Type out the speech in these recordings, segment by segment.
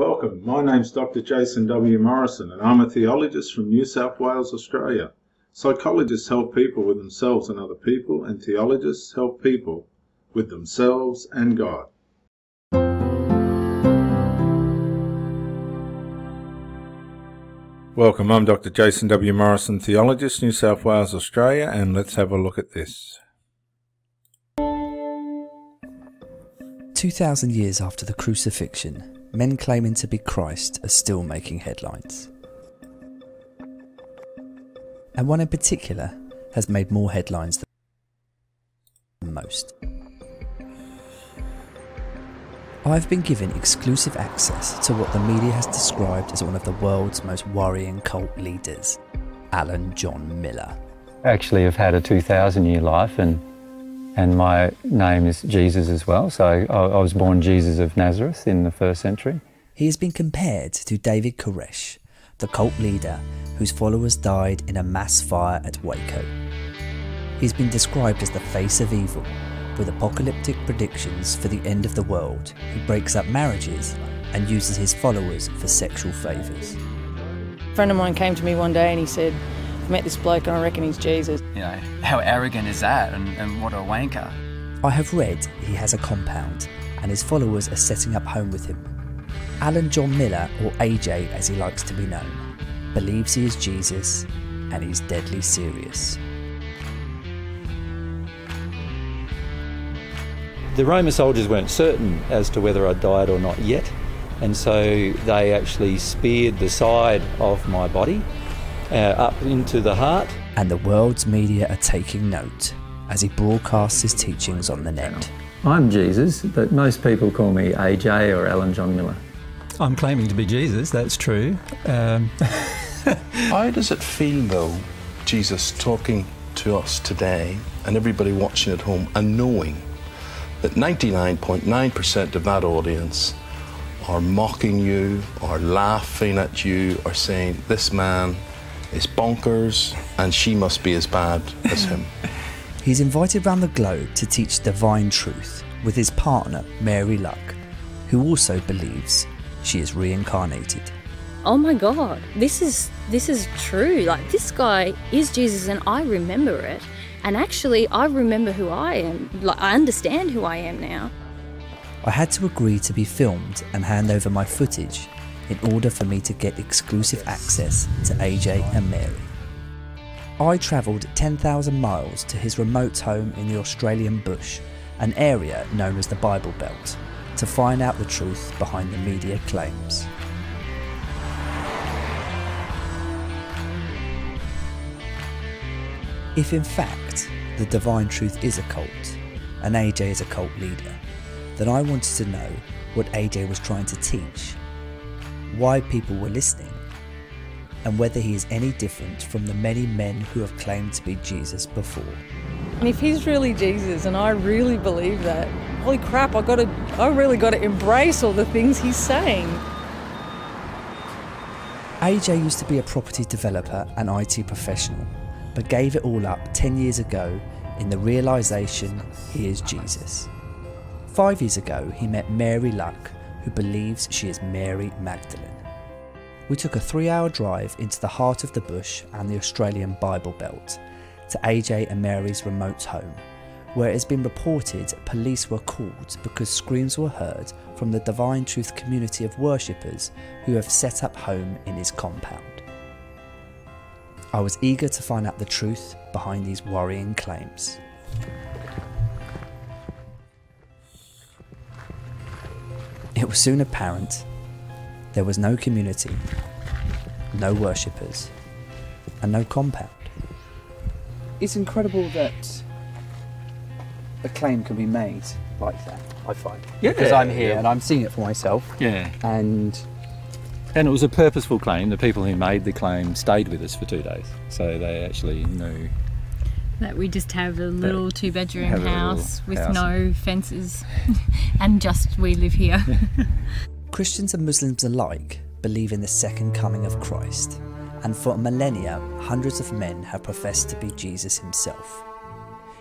Welcome. My name's Dr. Jason W. Morrison, and I'm a theologist from New South Wales, Australia. Psychologists help people with themselves and other people, and theologists help people with themselves and God. Welcome, I'm Dr. Jason W. Morrison, theologist, New South Wales, Australia, and let's have a look at this. 2,000 years after the crucifixion, men claiming to be Christ are still making headlines. And one in particular has made more headlines than most. I've been given exclusive access to what the media has described as one of the world's most worrying cult leaders, Alan John Miller. Actually, I've had a 2,000 year life and and my name is Jesus as well. So I, I, was born Jesus of Nazareth in the first century. He has been compared to David Koresh, the cult leader whose followers died in a mass fire at Waco. He's been described as the face of evil with apocalyptic predictions for the end of the world, he breaks up marriages and uses his followers for sexual favours. A friend of mine came to me one day and he said, I met this bloke and I reckon he's Jesus. You know, how arrogant is that and, and what a wanker. I have read he has a compound and his followers are setting up home with him. Alan John Miller, or AJ as he likes to be known, believes he is Jesus and he's deadly serious. The Roman soldiers weren't certain as to whether I'd died or not yet, and so they actually speared the side of my body uh, up into the heart. And the world's media are taking note as he broadcasts his teachings on the net. I'm Jesus, but most people call me AJ or Alan John Miller. I'm claiming to be Jesus, that's true. Um... How does it feel, though, Jesus talking to us today and everybody watching at home and knowing that 99.9% of that audience are mocking you, are laughing at you, are saying, This man is bonkers and she must be as bad as him. He's invited round the globe to teach divine truth with his partner, Mary Luck, who also believes she is reincarnated. Oh my god, this is this is true. Like this guy is Jesus and I remember it. And actually, I remember who I am. Like, I understand who I am now. I had to agree to be filmed and hand over my footage in order for me to get exclusive access to AJ and Mary. I travelled 10,000 miles to his remote home in the Australian bush, an area known as the Bible Belt, to find out the truth behind the media claims. If in fact the divine truth is a cult, and AJ is a cult leader, then I wanted to know what AJ was trying to teach, why people were listening, and whether he is any different from the many men who have claimed to be Jesus before. And if he's really Jesus, and I really believe that, holy crap, I got to, I really got to embrace all the things he's saying. AJ used to be a property developer and IT professional but gave it all up 10 years ago in the realization he is Jesus. Five years ago, he met Mary Luck, who believes she is Mary Magdalene. We took a three hour drive into the heart of the bush and the Australian Bible Belt to AJ and Mary's remote home, where it has been reported police were called because screams were heard from the Divine Truth community of worshippers who have set up home in his compound. I was eager to find out the truth behind these worrying claims. It was soon apparent there was no community, no worshippers, and no compound. It's incredible that a claim can be made like that, I find. Yeah, because I'm here yeah. and I'm seeing it for myself. Yeah. And and it was a purposeful claim. The people who made the claim stayed with us for two days, so they actually knew that we just have a little two bedroom have house with house. no fences and just we live here. Christians and Muslims alike believe in the second coming of Christ, and for millennia, hundreds of men have professed to be Jesus himself.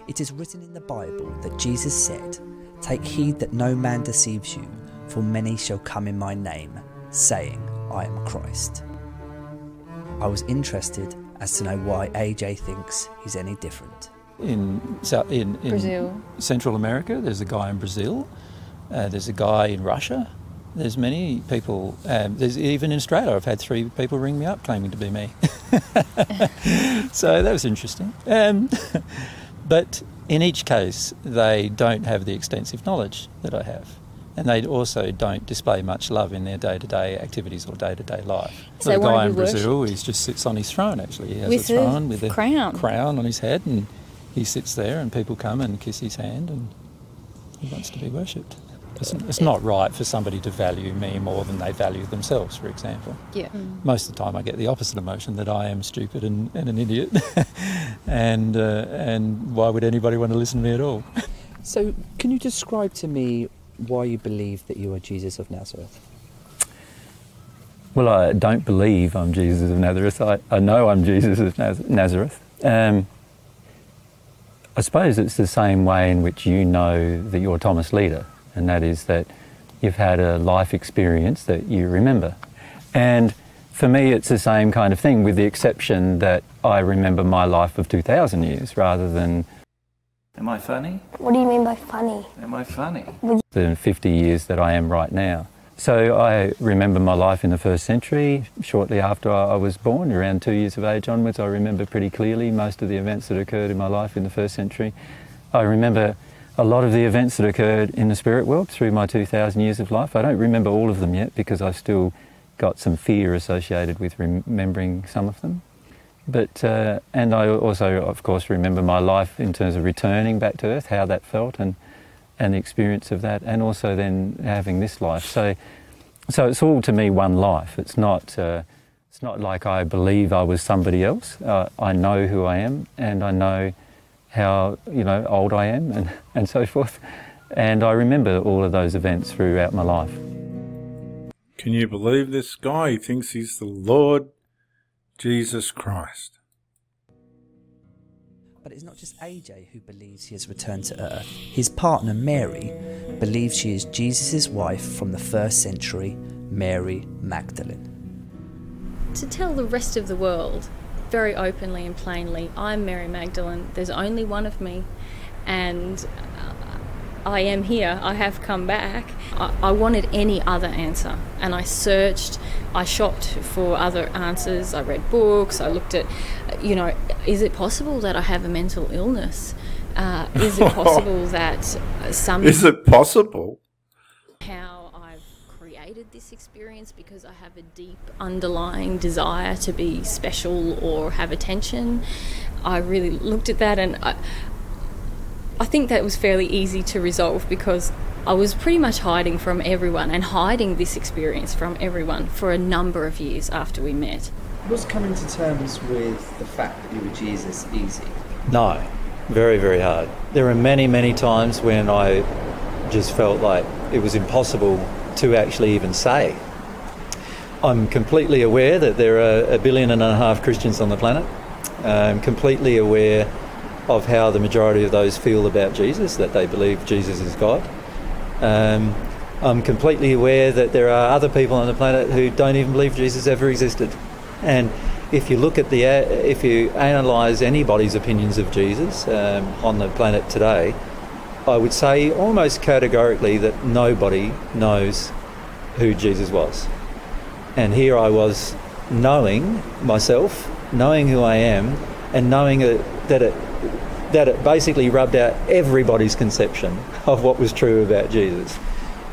It is written in the Bible that Jesus said, Take heed that no man deceives you, for many shall come in my name, saying, I am Christ. I was interested as to know why AJ thinks he's any different. In, Sou- in, in Brazil. Central America, there's a guy in Brazil, uh, there's a guy in Russia, there's many people, um, there's even in Australia, I've had three people ring me up claiming to be me. so that was interesting. Um, but in each case, they don't have the extensive knowledge that I have. And they also don't display much love in their day to day activities or day to day life. So the guy in Brazil, he just sits on his throne actually. He has With a a throne with a crown. crown on his head, and he sits there, and people come and kiss his hand, and he wants to be worshipped. It's, it's not right for somebody to value me more than they value themselves, for example. Yeah. Most of the time, I get the opposite emotion that I am stupid and, and an idiot, and uh, and why would anybody want to listen to me at all? So, can you describe to me why you believe that you are Jesus of Nazareth? Well, I don't believe I'm Jesus of Nazareth. I, I know I'm Jesus of Naz- Nazareth. Um, I suppose it's the same way in which you know that you're Thomas Leader, and that is that you've had a life experience that you remember. And for me, it's the same kind of thing, with the exception that I remember my life of 2,000 years rather than Am I funny? What do you mean by funny? Am I funny? the 50 years that I am right now. So I remember my life in the first century, shortly after I was born, around two years of age onwards. I remember pretty clearly most of the events that occurred in my life in the first century. I remember a lot of the events that occurred in the spirit world through my 2,000 years of life. I don't remember all of them yet because I've still got some fear associated with remembering some of them. But, uh, and I also, of course, remember my life in terms of returning back to earth, how that felt, and, and the experience of that, and also then having this life. So, so it's all to me one life. It's not, uh, it's not like I believe I was somebody else. Uh, I know who I am, and I know how you know old I am, and, and so forth. And I remember all of those events throughout my life. Can you believe this guy? He thinks he's the Lord Jesus Christ. But it's not just AJ who believes he has returned to Earth. His partner, Mary, believes she is Jesus' wife from the first century, Mary Magdalene. To tell the rest of the world very openly and plainly, I'm Mary Magdalene, there's only one of me, and uh, I am here, I have come back. I, I wanted any other answer, and I searched, I shopped for other answers, I read books, I looked at, you know, is it possible that I have a mental illness? Uh, is it possible that some Is it possible? how I've created this experience because I have a deep underlying desire to be special or have attention. I really looked at that and I, I think that was fairly easy to resolve because I was pretty much hiding from everyone and hiding this experience from everyone for a number of years after we met. Was coming to terms with the fact that you were Jesus easy? No, very, very hard. There are many, many times when I just felt like it was impossible to actually even say. I'm completely aware that there are a billion and a half Christians on the planet. I'm completely aware of how the majority of those feel about Jesus, that they believe Jesus is God. Um, I'm completely aware that there are other people on the planet who don't even believe Jesus ever existed. And if you look at the, uh, if you analyse anybody's opinions of Jesus um, on the planet today, I would say almost categorically that nobody knows who Jesus was. And here I was knowing myself, knowing who I am, and knowing that it that it basically rubbed out everybody's conception of what was true about Jesus.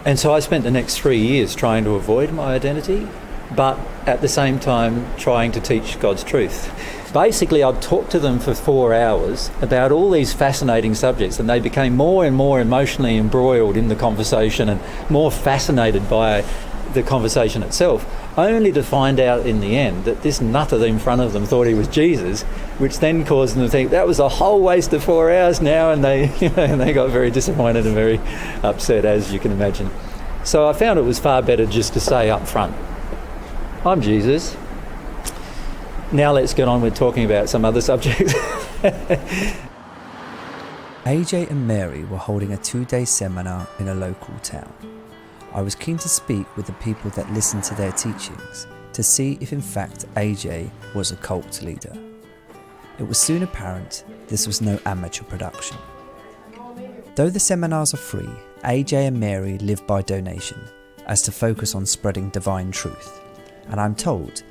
And so I spent the next three years trying to avoid my identity, but at the same time trying to teach God's truth. Basically, I'd talk to them for four hours about all these fascinating subjects, and they became more and more emotionally embroiled in the conversation and more fascinated by the conversation itself, only to find out in the end that this nutter in front of them thought he was Jesus, which then caused them to think that was a whole waste of four hours now, and they, and they got very disappointed and very upset, as you can imagine. So I found it was far better just to say up front, I'm Jesus. Now let's get on with talking about some other subjects. AJ and Mary were holding a two day seminar in a local town. I was keen to speak with the people that listened to their teachings to see if in fact AJ was a cult leader. It was soon apparent this was no amateur production. Though the seminars are free, AJ and Mary live by donation as to focus on spreading divine truth, and I'm told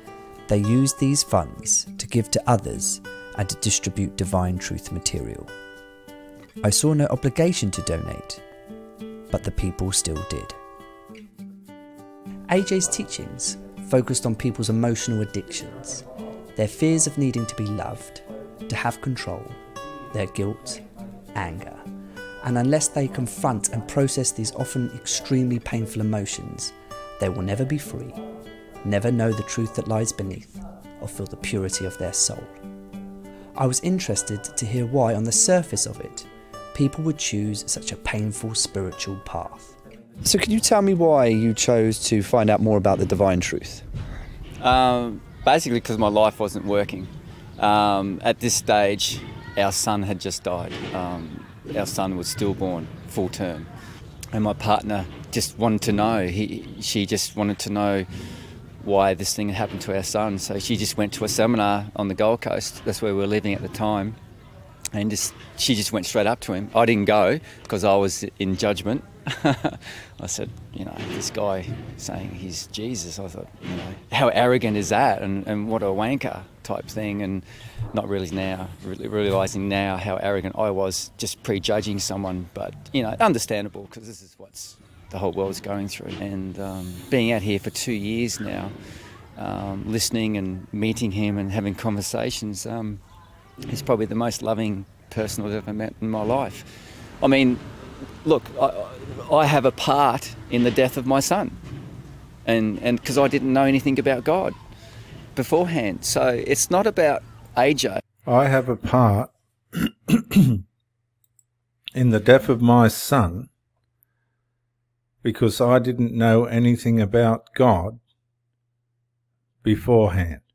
they use these funds to give to others and to distribute divine truth material. I saw no obligation to donate, but the people still did. AJ's teachings focused on people's emotional addictions, their fears of needing to be loved, to have control, their guilt, anger, and unless they confront and process these often extremely painful emotions, they will never be free, never know the truth that lies beneath, or feel the purity of their soul. I was interested to hear why, on the surface of it, people would choose such a painful spiritual path. So, can you tell me why you chose to find out more about the divine truth? Um, basically, because my life wasn't working. Um, at this stage, our son had just died. Um, our son was stillborn, full term, and my partner just wanted to know. He, she just wanted to know why this thing had happened to our son. So she just went to a seminar on the Gold Coast. That's where we were living at the time, and just she just went straight up to him. I didn't go because I was in judgment. I said, you know, this guy saying he's Jesus. I thought, you know, how arrogant is that, and, and what a wanker type thing, and not really now really realizing now how arrogant I was, just prejudging someone. But you know, understandable because this is what's the whole world's going through. And um, being out here for two years now, um, listening and meeting him and having conversations, um, he's probably the most loving person I've ever met in my life. I mean, look, I, I have a part in the death of my son, and and because I didn't know anything about God beforehand, so it's not about AJ. I have a part in the death of my son because I didn't know anything about God beforehand.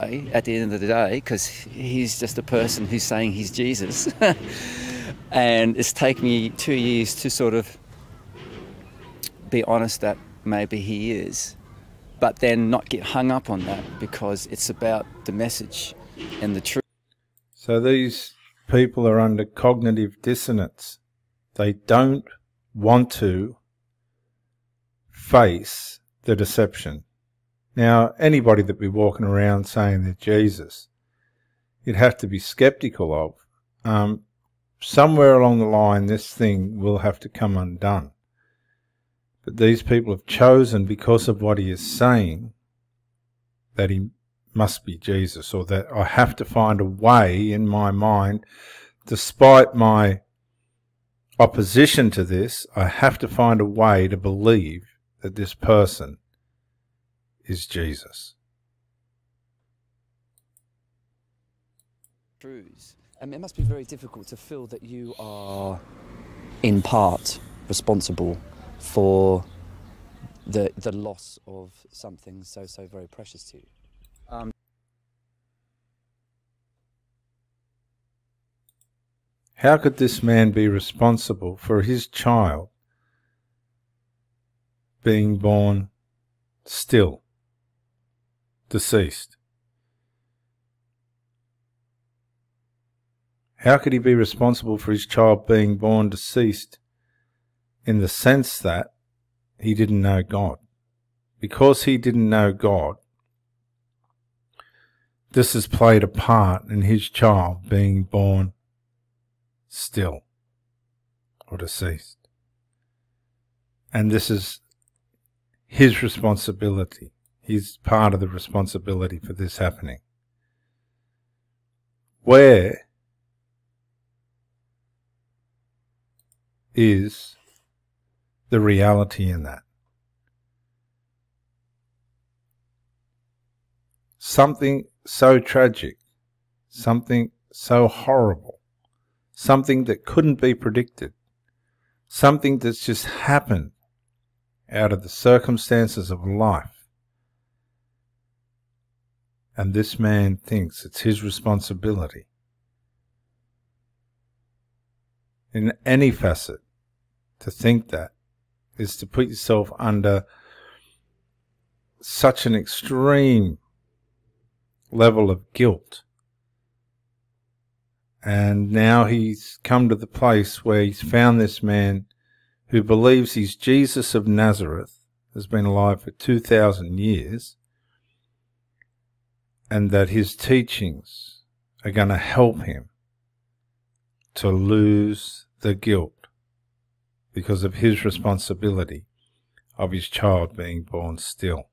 At the end of the day because he's just a person who's saying he's Jesus. and it's taken me two years to sort of be honest that maybe he is, but then not get hung up on that because it's about the message and the truth. So these people are under cognitive dissonance. They don't want to face the deception. Now, anybody that be walking around saying they're Jesus, you'd have to be skeptical of. Um, somewhere along the line, this thing will have to come undone. But these people have chosen, because of what he is saying, that he must be Jesus, or that I have to find a way in my mind, despite my opposition to this, I have to find a way to believe that this person is Jesus. Um, it must be very difficult to feel that you are, in part, responsible for the the loss of something so so very precious to you. Um, How could this man be responsible for his child being born still? Deceased. How could he be responsible for his child being born deceased in the sense that he didn't know God? Because he didn't know God, this has played a part in his child being born still or deceased. And this is his responsibility. He's part of the responsibility for this happening. Where is the reality in that? Something so tragic, something so horrible, something that couldn't be predicted, something that's just happened out of the circumstances of life And this man thinks it's his responsibility in any facet to think that is to put yourself under such an extreme level of guilt. And now he's come to the place where he's found this man who believes he's Jesus of Nazareth, has been alive for 2,000 years, and that his teachings are going to help him to lose the guilt because of his responsibility of his child being born still.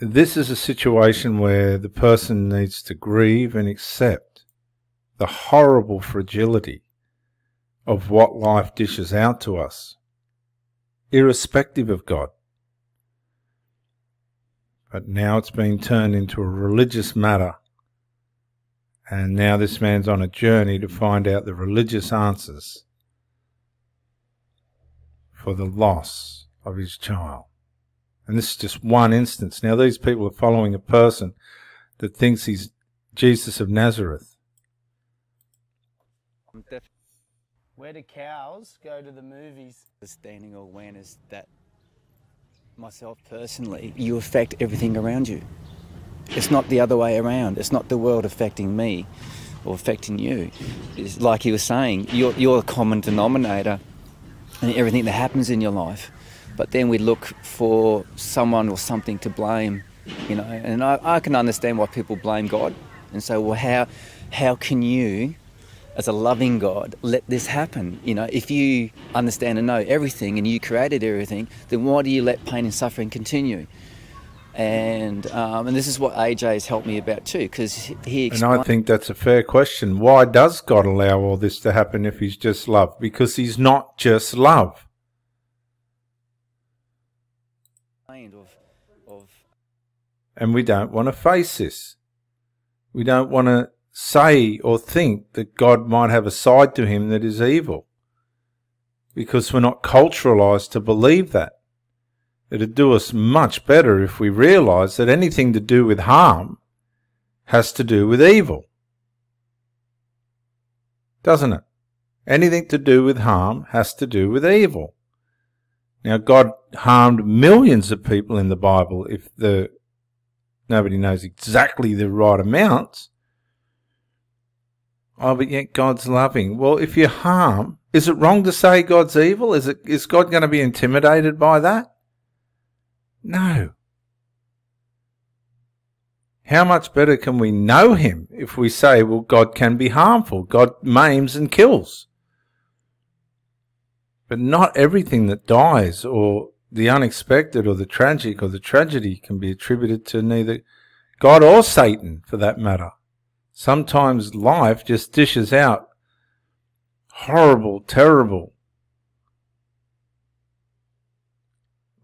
This is a situation where the person needs to grieve and accept the horrible fragility of what life dishes out to us, irrespective of God. But now it's been turned into a religious matter and now this man's on a journey to find out the religious answers for the loss of his child. And this is just one instance. Now, these people are following a person that thinks he's Jesus of Nazareth. Where do cows go to the movies? Understanding awareness that myself personally, you affect everything around you. It's not the other way around. It's not the world affecting me or affecting you. It's like he was saying, you're, you're a common denominator in everything that happens in your life. But then we look for someone or something to blame, you know. And I, I can understand why people blame God and say, well, how, how can you, as a loving God, let this happen? You know, if you understand and know everything and you created everything, then why do you let pain and suffering continue? and um, and this is what AJ has helped me about too, because he. And I think that's a fair question. Why does God allow all this to happen if He's just love? Because He's not just love. Of, of and we don't want to face this. We don't want to say or think that God might have a side to Him that is evil, because we're not culturalized to believe that. It'd do us much better if we realize that anything to do with harm has to do with evil. Doesn't it? Anything to do with harm has to do with evil. Now, God harmed millions of people in the Bible if the nobody knows exactly the right amounts. Oh, but yet God's loving. Well, if you harm, is it wrong to say God's evil? Is it is God going to be intimidated by that? No. How much better can we know him if we say, well, God can be harmful, God maims and kills? But not everything that dies or the unexpected or the tragic or the tragedy can be attributed to neither God or Satan for that matter. Sometimes life just dishes out horrible, terrible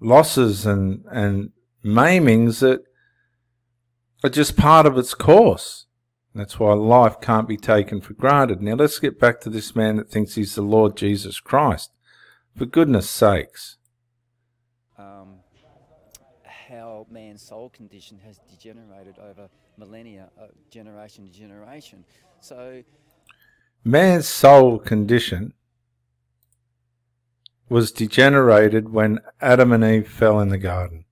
losses and, and maimings that are just part of its course. That's why life can't be taken for granted. Now let's get back to this man that thinks he's the Lord Jesus Christ. For goodness sakes. Um, how man's soul condition has degenerated over millennia, uh, generation to generation. So, man's soul condition was degenerated when Adam and Eve fell in the garden.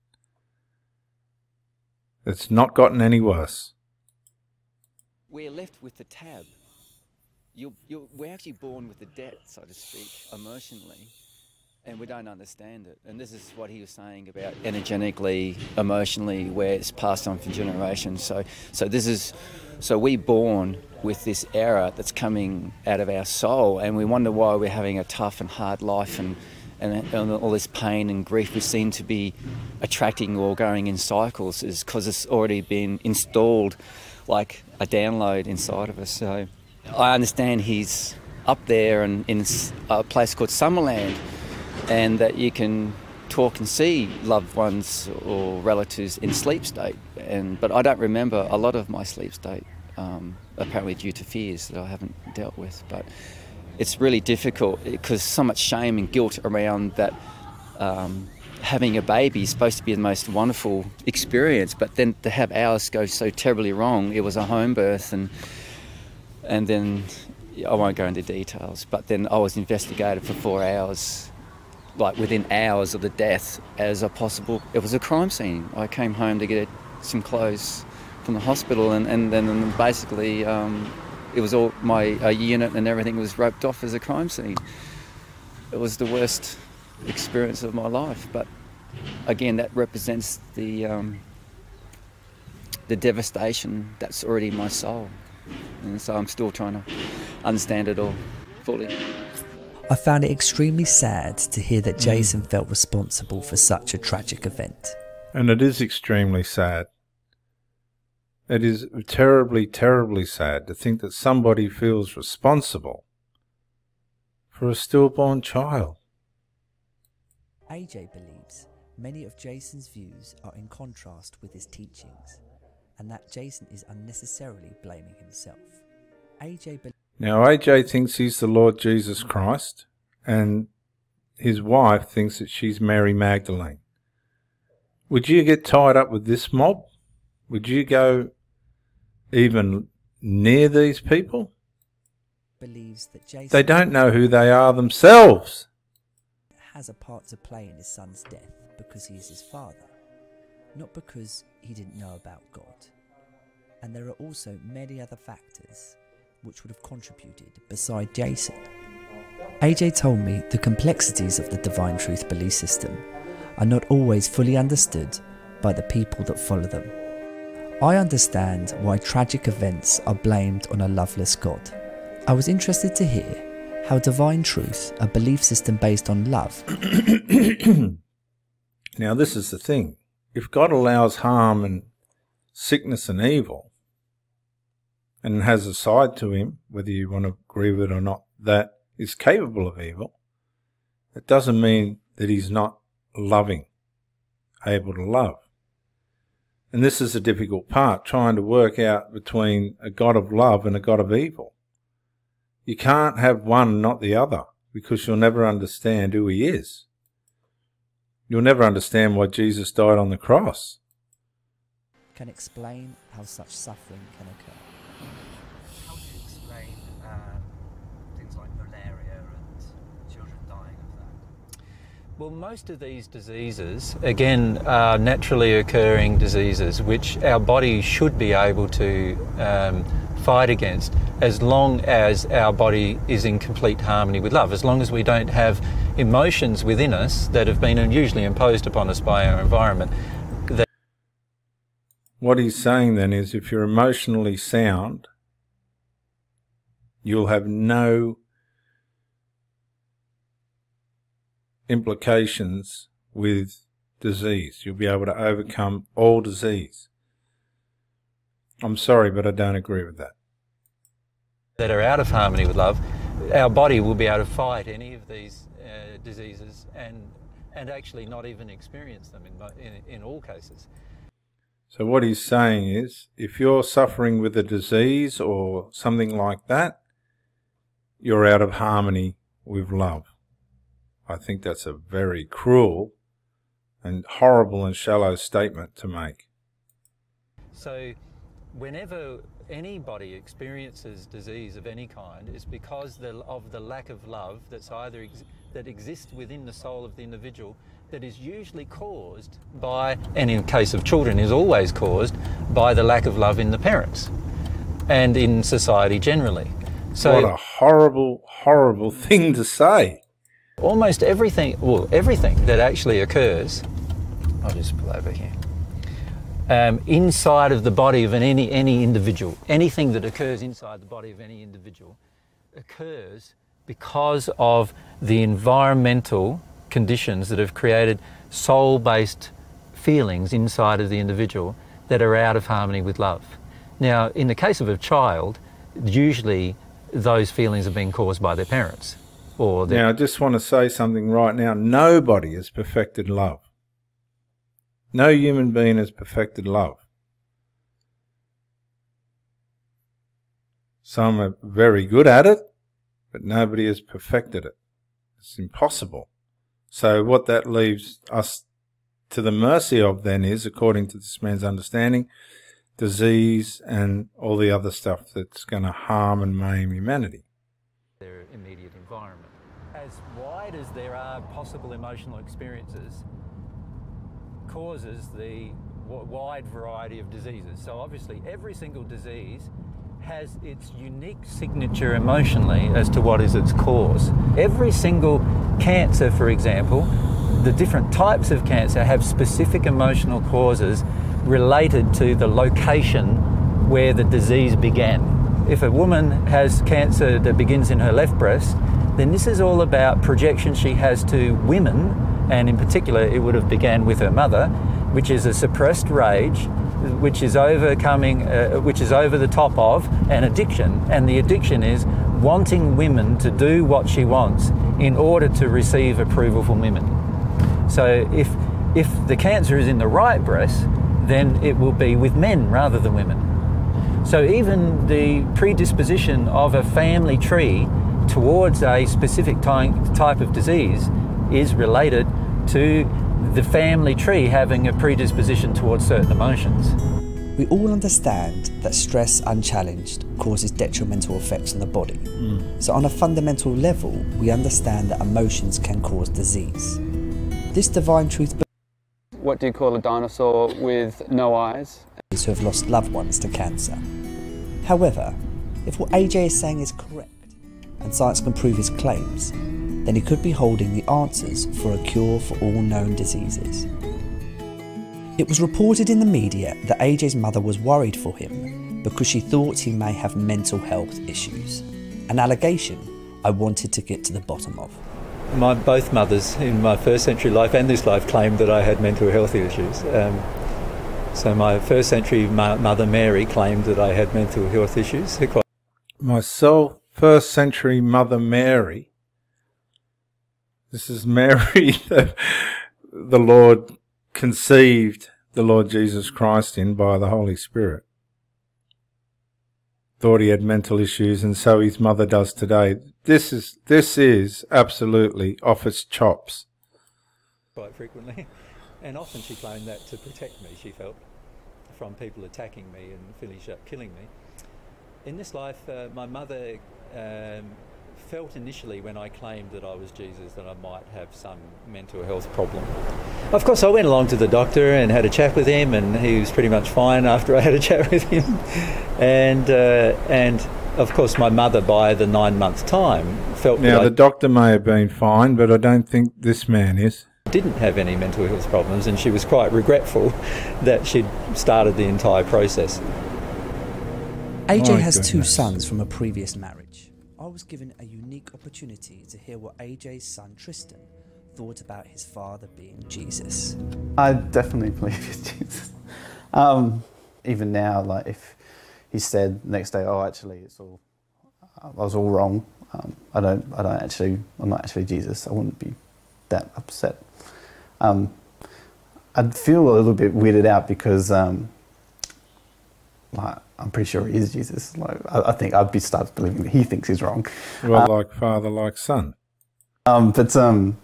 It's not gotten any worse. We're left with the tab. You're, you're, we're actually born with the debt, so to speak, emotionally, and we don't understand it. And this is what he was saying about energetically, emotionally, where it's passed on for generations. So, so this is, so we born with this error that's coming out of our soul, and we wonder why we're having a tough and hard life and, and, and all this pain and grief we seem to be attracting or going in cycles is because it's already been installed like a download inside of us. So I understand he's up there and in a place called Summerland, and that you can talk and see loved ones or relatives in sleep state. And but I don't remember a lot of my sleep state um, apparently due to fears that I haven't dealt with. But it's really difficult because so much shame and guilt around that um, having a baby is supposed to be the most wonderful experience, but then to have ours go so terribly wrong, it was a home birth, and and then I won't go into details, but then I was investigated for four hours, like within hours of the death, as a possible. It was a crime scene. I came home to get some clothes from the hospital, and and then basically. Um, it was all my uh, unit and everything was roped off as a crime scene. It was the worst experience of my life. But again, that represents the um, the devastation that's already in my soul, and so I'm still trying to understand it all fully. I found it extremely sad to hear that mm. Jason felt responsible for such a tragic event. And it is extremely sad. It is terribly, terribly sad to think that somebody feels responsible for a stillborn child. AJ believes many of Jason's views are in contrast with his teachings, and that Jason is unnecessarily blaming himself. AJ be- Now, AJ thinks he's the Lord Jesus Christ, and his wife thinks that she's Mary Magdalene. Would you get tied up with this mob? Would you go even near these people? believes that Jason They don't know who they are themselves. has a part to play in his son's death because he is his father, not because he didn't know about God. And there are also many other factors which would have contributed beside Jason. AJ told me the complexities of the divine truth belief system are not always fully understood by the people that follow them. I understand why tragic events are blamed on a loveless God. I was interested to hear how divine truth, a belief system based on love, Now, this is the thing. If God allows harm and sickness and evil, and has a side to him, whether you want to agree with it or not, that is capable of evil, it doesn't mean that he's not loving, able to love. And this is a difficult part, trying to work out between a God of love and a God of evil. You can't have one not the other, because you'll never understand who he is. You'll never understand why Jesus died on the cross. can explain how such suffering can occur. How do you explain um, things like malaria and children dying of that? Well, most of these diseases, again, are naturally occurring diseases which our body should be able to um, fight against as long as our body is in complete harmony with love, as long as we don't have emotions within us that have been usually imposed upon us by our environment. That What he's saying then is if you're emotionally sound, you'll have no implications with disease. You'll be able to overcome all disease. I'm sorry, but I don't agree with that. that are out of harmony with love, our body will be able to fight any of these uh, diseases and and actually not even experience them in, in in all cases. So what he's saying is, if you're suffering with a disease or something like that, you're out of harmony with love. I think that's a very cruel and horrible and shallow statement to make. So, whenever anybody experiences disease of any kind, it's because the, of the lack of love that's either ex- that exists within the soul of the individual that is usually caused by, and in case of children, is always caused by the lack of love in the parents and in society generally. So what a horrible, horrible thing to say. Almost everything, well, everything that actually occurs, I'll just pull over here, um, inside of the body of an, any, any individual, anything that occurs inside the body of any individual occurs because of the environmental conditions that have created soul based feelings inside of the individual that are out of harmony with love. Now, in the case of a child, usually those feelings are being caused by their parents or their Now, I just want to say something right now. Nobody has perfected love. No human being has perfected love. Some are very good at it, but nobody has perfected it. It's impossible. So what that leaves us to the mercy of then is, according to this man's understanding, disease and all the other stuff that's going to harm and maim humanity. Their immediate environment. As wide as there are possible emotional experiences, causes the wide variety of diseases. So obviously, every single disease has its unique signature emotionally as to what is its cause. Every single cancer, for example, the different types of cancer have specific emotional causes related to the location where the disease began. If a woman has cancer that begins in her left breast, then this is all about projections she has to women, and in particular, it would have began with her mother, which is a suppressed rage, which is overcoming, uh, which is over the top of an addiction, and the addiction is wanting women to do what she wants in order to receive approval from women. So if if the cancer is in the right breast, then it will be with men rather than women. So even the predisposition of a family tree towards a specific type of disease is related to the family tree having a predisposition towards certain emotions. We all understand that stress unchallenged causes detrimental effects on the body. Mm. So, on a fundamental level, we understand that emotions can cause disease. This divine truth. What do you call a dinosaur with no eyes? Who have lost loved ones to cancer. However, if what AJ is saying is correct, and science can prove his claims, then he could be holding the answers for a cure for all known diseases. It was reported in the media that AJ's mother was worried for him because she thought he may have mental health issues, an allegation I wanted to get to the bottom of. My both mothers in my first century life and this life claimed that I had mental health issues. Um, so my first century mother Mary claimed that I had mental health issues. Myself, first century mother Mary this is Mary that the Lord conceived the Lord Jesus Christ in by the Holy Spirit. Thought he had mental issues, and so his mother does today. This is this is absolutely office chops. Quite frequently, and often she claimed that to protect me. She felt from people attacking me and finish up killing me. In this life, uh, my mother um, felt initially when I claimed that I was Jesus that I might have some mental health problem. Of course, I went along to the doctor and had a chat with him, and he was pretty much fine after I had a chat with him. And uh, and of course, my mother by the nine month time felt. Now, the I doctor may have been fine, but I don't think this man is. Didn't have any mental health problems, and she was quite regretful that she'd started the entire process. AJ has goodness. two sons from a previous marriage. I was given a unique opportunity to hear what AJ's son Tristan thought about his father being Jesus. I definitely believe he's Jesus. Um, even now, like if he said next day, "Oh, actually, it's all I was all wrong," um, I don't, I don't actually, I'm not actually Jesus. I wouldn't be that upset. Um, I'd feel a little bit weirded out because, um, like, I'm pretty sure he is Jesus. Like, I, I think I'd be start believing that he thinks he's wrong. Well, um, like father, like son. Um, but um,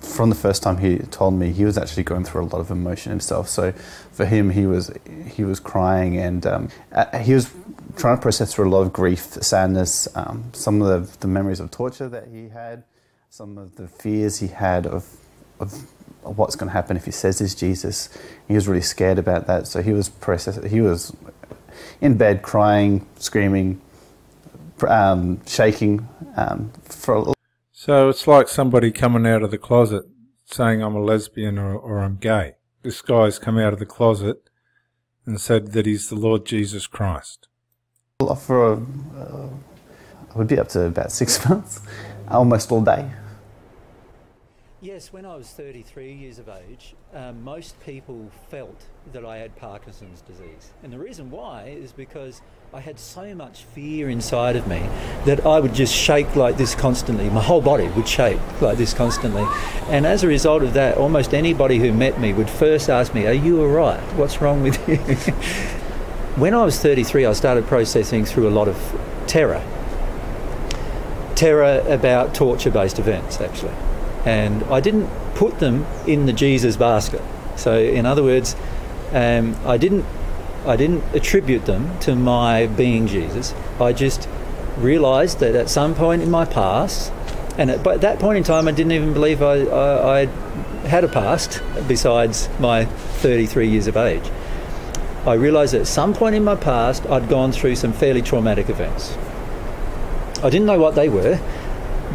from the first time he told me, he was actually going through a lot of emotion himself. So for him, he was he was crying and um, uh, he was trying to process through a lot of grief, sadness, um, some of the, the memories of torture that he had, some of the fears he had of of what's going to happen if he says he's Jesus. He was really scared about that. So he was process. He was in bed crying, screaming, um, shaking. Um, for so it's like somebody coming out of the closet saying I'm a lesbian or, or I'm gay. This guy's come out of the closet and said that he's the Lord Jesus Christ. For a, uh, I would be up to about six months, almost all day. Yes, when I was 33 years of age, um, most people felt that I had Parkinson's disease. And the reason why is because I had so much fear inside of me that I would just shake like this constantly. My whole body would shake like this constantly. And as a result of that, almost anybody who met me would first ask me, Are you all right? What's wrong with you? when I was 33, I started processing through a lot of terror. Terror about torture based events, actually and I didn't put them in the Jesus basket. So, in other words, um, I didn't I didn't attribute them to my being Jesus. I just realised that at some point in my past, and at, at, that point in time, I didn't even believe I, I, I had a past besides my 33 years of age. I realised that at some point in my past, I'd gone through some fairly traumatic events. I didn't know what they were,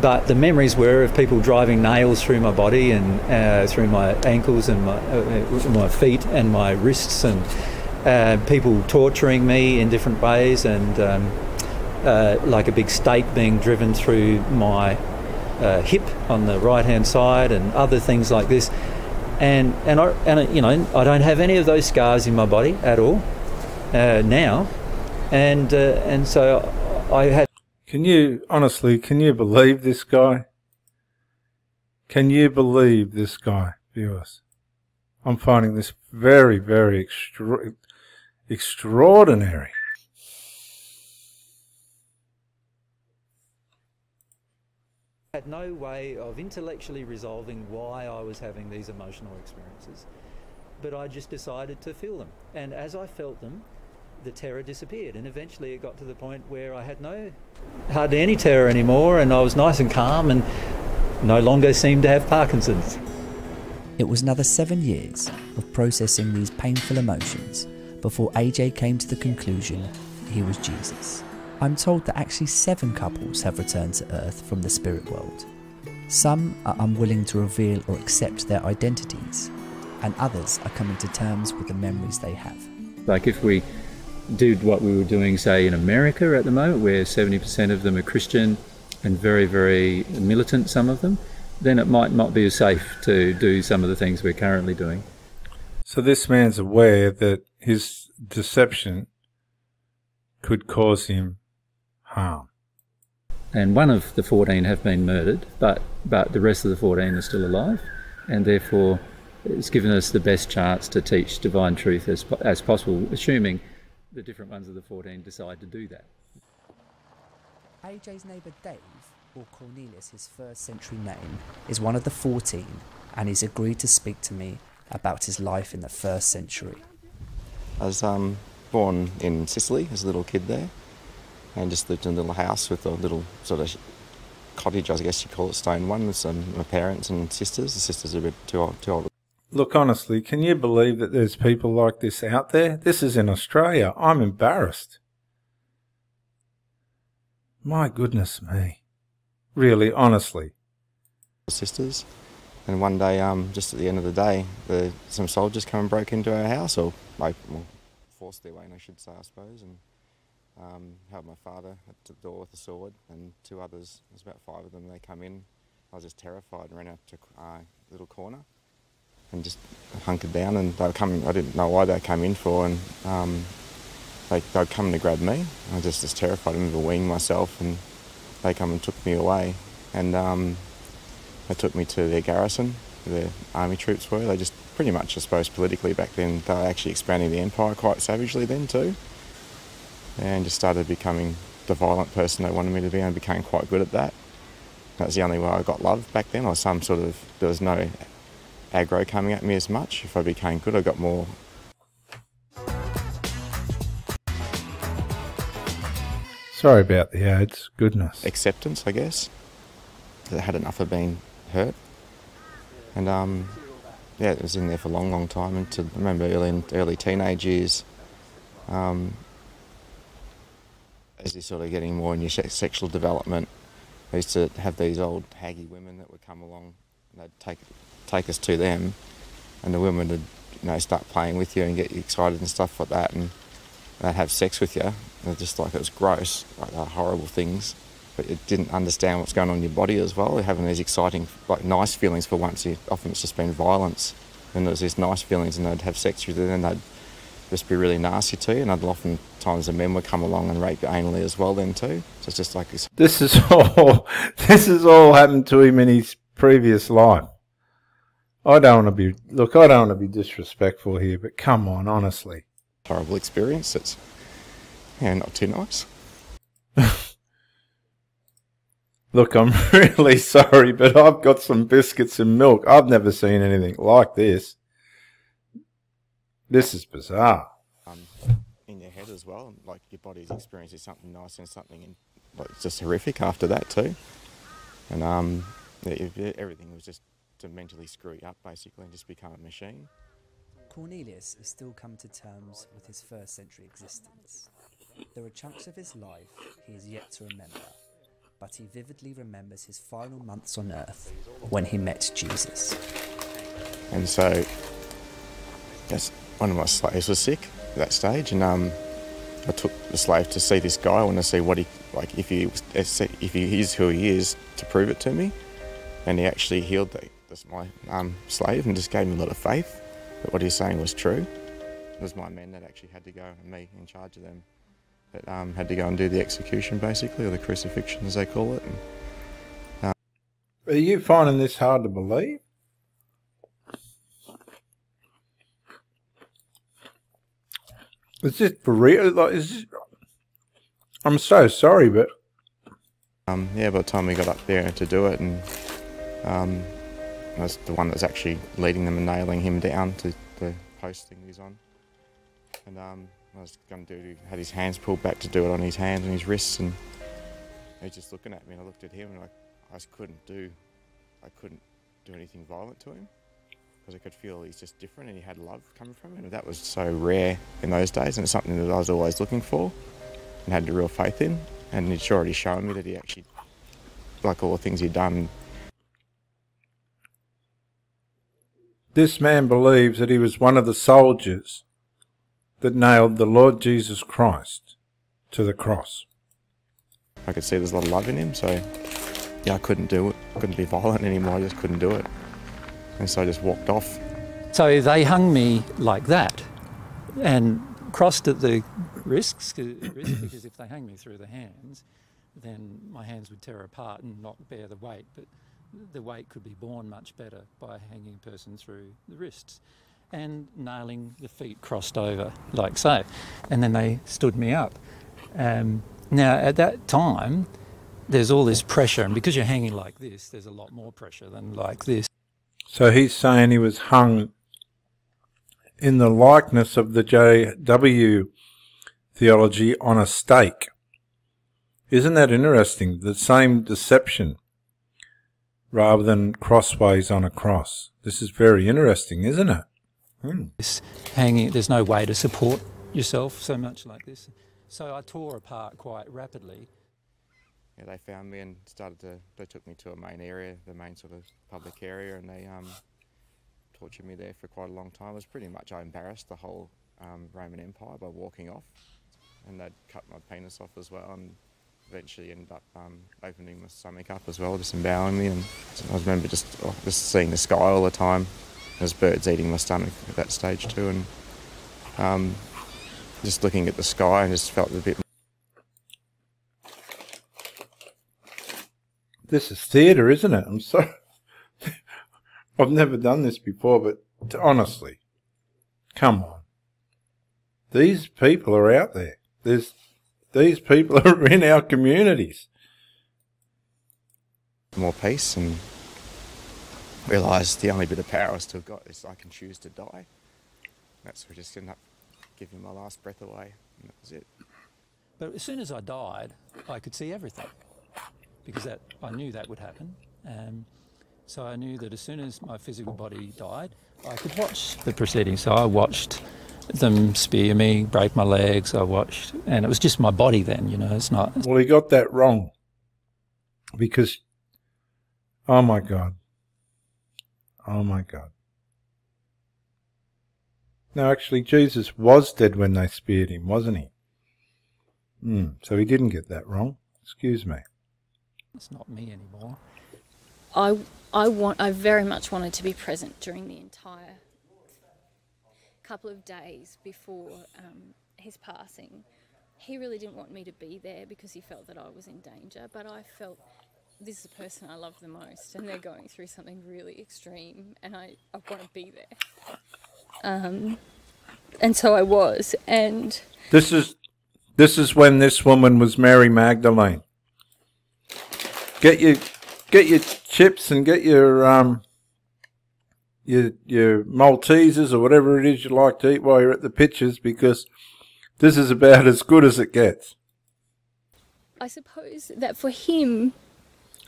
but the memories were of people driving nails through my body and uh, through my ankles and my, uh, my feet and my wrists, and uh, people torturing me in different ways, and um, uh, like a big stake being driven through my uh, hip on the right hand side, and other things like this. And and I and you know I don't have any of those scars in my body at all uh, now, and and so I had. Can you honestly? Can you believe this guy? Can you believe this guy, viewers? I'm finding this very, very extra- extraordinary. had no way of intellectually resolving why I was having these emotional experiences, but I just decided to feel them. And as I felt them, the terror disappeared. And eventually it got to the point where I had no, hardly any terror anymore, and I was nice and calm and no longer seemed to have Parkinson's. It was another seven years of processing these painful emotions before AJ came to the conclusion he was Jesus. I'm told that actually seven couples have returned to Earth from the spirit world. Some are unwilling to reveal or accept their identities, and others are coming to terms with the memories they have. Like if we did what we were doing, say, in America at the moment, where 70% of them are Christian and very, very militant, some of them, then it might not be as safe to do some of the things we're currently doing. So this man's aware that his deception could cause him harm. And one of the 14 have been murdered, but, but the rest of the 14 are still alive, and therefore it's given us the best chance to teach divine truth as, as possible, assuming the different ones of the 14 decide to do that. AJ's neighbour Dave, or Cornelius, his first century name, is one of the 14 and he's agreed to speak to me about his life in the first century. I was um, born in Sicily as a little kid there and just lived in a little house with a little sort of cottage, I guess you call it, stone one, with some my parents and sisters. The sisters are a bit too old. Too old. Look, honestly, can you believe that there's people like this out there? This is in Australia. I'm embarrassed. My goodness me. Really, honestly. Sisters. And one day, um, just at the end of the day, the, some soldiers come and broke into our house, or well, forced their way in, I should say, I suppose, and um, held my father at the door with a sword, and two others, there's about five of them, they come in. I was just terrified and ran out to a uh, little corner and just hunkered down. And they were coming, I didn't know why they came in for, and um, they, they were coming to grab me. I was just, just terrified, I remember weeing myself, and they come and took me away. And um, they took me to their garrison, where the army troops were. They just pretty much, I suppose, politically back then, they were actually expanding the empire quite savagely then too and just started becoming the violent person they wanted me to be and became quite good at that. That was the only way I got love back then, or some sort of, there was no aggro coming at me as much. If I became good, I got more. Sorry about the ads, goodness. Acceptance, I guess. I had enough of being hurt. And um, yeah, it was in there for a long, long time. And to I remember early, in early teenage years, um, as you're sort of getting more in your sexual development, I used to have these old haggy women that would come along and they'd take, take us to them and the women would you know, start playing with you and get you excited and stuff like that and they'd have sex with you. And just like it was gross, like horrible things. But you didn't understand what's going on in your body as well. You're having these exciting, like nice feelings for once. Often it's just been violence. And there's these nice feelings and they'd have sex with you and they'd just be really nasty to you. And I'd often times the men would come along and rape you anally as well then too. So it's just like this. This is all, this has all happened to him in his previous life. I don't want to be, look, I don't want to be disrespectful here, but come on, honestly. Horrible experiences. It's, yeah, not too nice. Look, I'm really sorry, but I've got some biscuits and milk. I've never seen anything like this. This is bizarre. Um, in your head as well, like your body's experiencing something nice and something in, like just horrific after that too. And um, yeah, everything was just to mentally screw you up basically and just become a machine. Cornelius has still come to terms with his first century existence. There are chunks of his life he is yet to remember, but he vividly remembers his final months on earth when he met Jesus. And so, yes, one of my slaves was sick at that stage, and um, I took the slave to see this guy. I wanted to see what he like if he if he is who he is to prove it to me. And he actually healed the, this my um, slave and just gave me a lot of faith that what he was saying was true. It was my men that actually had to go, and me in charge of them, that um, had to go and do the execution basically, or the crucifixion as they call it. And, um, Are you finding this hard to believe? Is this for real? Like, is this... I'm so sorry, but Um, yeah, by the time we got up there to do it, and um, Was the one that was actually leading them and nailing him down to the post thing he's on. And um, I was going to do, had his hands pulled back to do it on his hands and his wrists, and he was just looking at me, and I looked at him, and I, I just couldn't do, I couldn't do anything violent to him because I could feel he's just different, and he had love coming from him, and that was so rare in those days, and it's something that I was always looking for, and had real faith in, and he'd already shown me that he actually, like all the things he'd done, this man believes that he was one of the soldiers that nailed the Lord Jesus Christ to the cross. I could see there's a lot of love in him, so yeah, I couldn't do it. I couldn't be violent anymore. I just couldn't do it, and so I just walked off. So they hung me like that and crossed at the risks, uh, wrist, because if they hung me through the hands, then my hands would tear apart and not bear the weight. But the weight could be borne much better by hanging a person through the wrists and nailing the feet crossed over, like so. And then they stood me up. Um, now, at that time, there's all this pressure, and because you're hanging like this, there's a lot more pressure than like this. So he's saying he was hung in the likeness of the JW theology on a stake. Isn't that interesting? The same deception rather than crossways on a cross. This is very interesting, isn't it? Hmm. This hanging, there's no way to support yourself so much like this. So I tore apart quite rapidly. Yeah, they found me and started to. They took me to a main area, the main sort of public area, and they um, tortured me there for quite a long time. It was pretty much I embarrassed the whole um, Roman Empire by walking off, and they'd cut my penis off as well, and eventually ended up um, opening my stomach up as well, disembowelling me. And I remember just oh, just seeing the sky all the time. There's birds eating my stomach at that stage too, and um, just looking at the sky and just felt a bit. This is theatre, isn't it? I'm sorry. I've never done this before, but honestly, come on. These people are out there. There's these people are in our communities. more peace and realise the only bit of power I still got is I can choose to die. That's where I just ended up giving my last breath away, and that was it. But as soon as I died, I could see everything because that I knew that would happen. Um, so I knew that as soon as my physical body died, I could watch the proceedings. So I watched them spear me, break my legs. I watched, and it was just my body then. You know, it's not. Well, he got that wrong because, oh my God, oh my God. No, actually, Jesus was dead when they speared him, wasn't he? Hmm. so he didn't get that wrong. Excuse me. It's not me anymore. I, I, want, I very much wanted to be present during the entire couple of days before um, his passing. He really didn't want me to be there because he felt that I was in danger, but I felt this is the person I love the most, and they're going through something really extreme, and I, I want to be there. Um, and so I was, and This is this is when this woman was Mary Magdalene. Get your get your chips and get your um your your Maltesers or whatever it is you like to eat while you're at the pitches because this is about as good as it gets. I suppose that for him,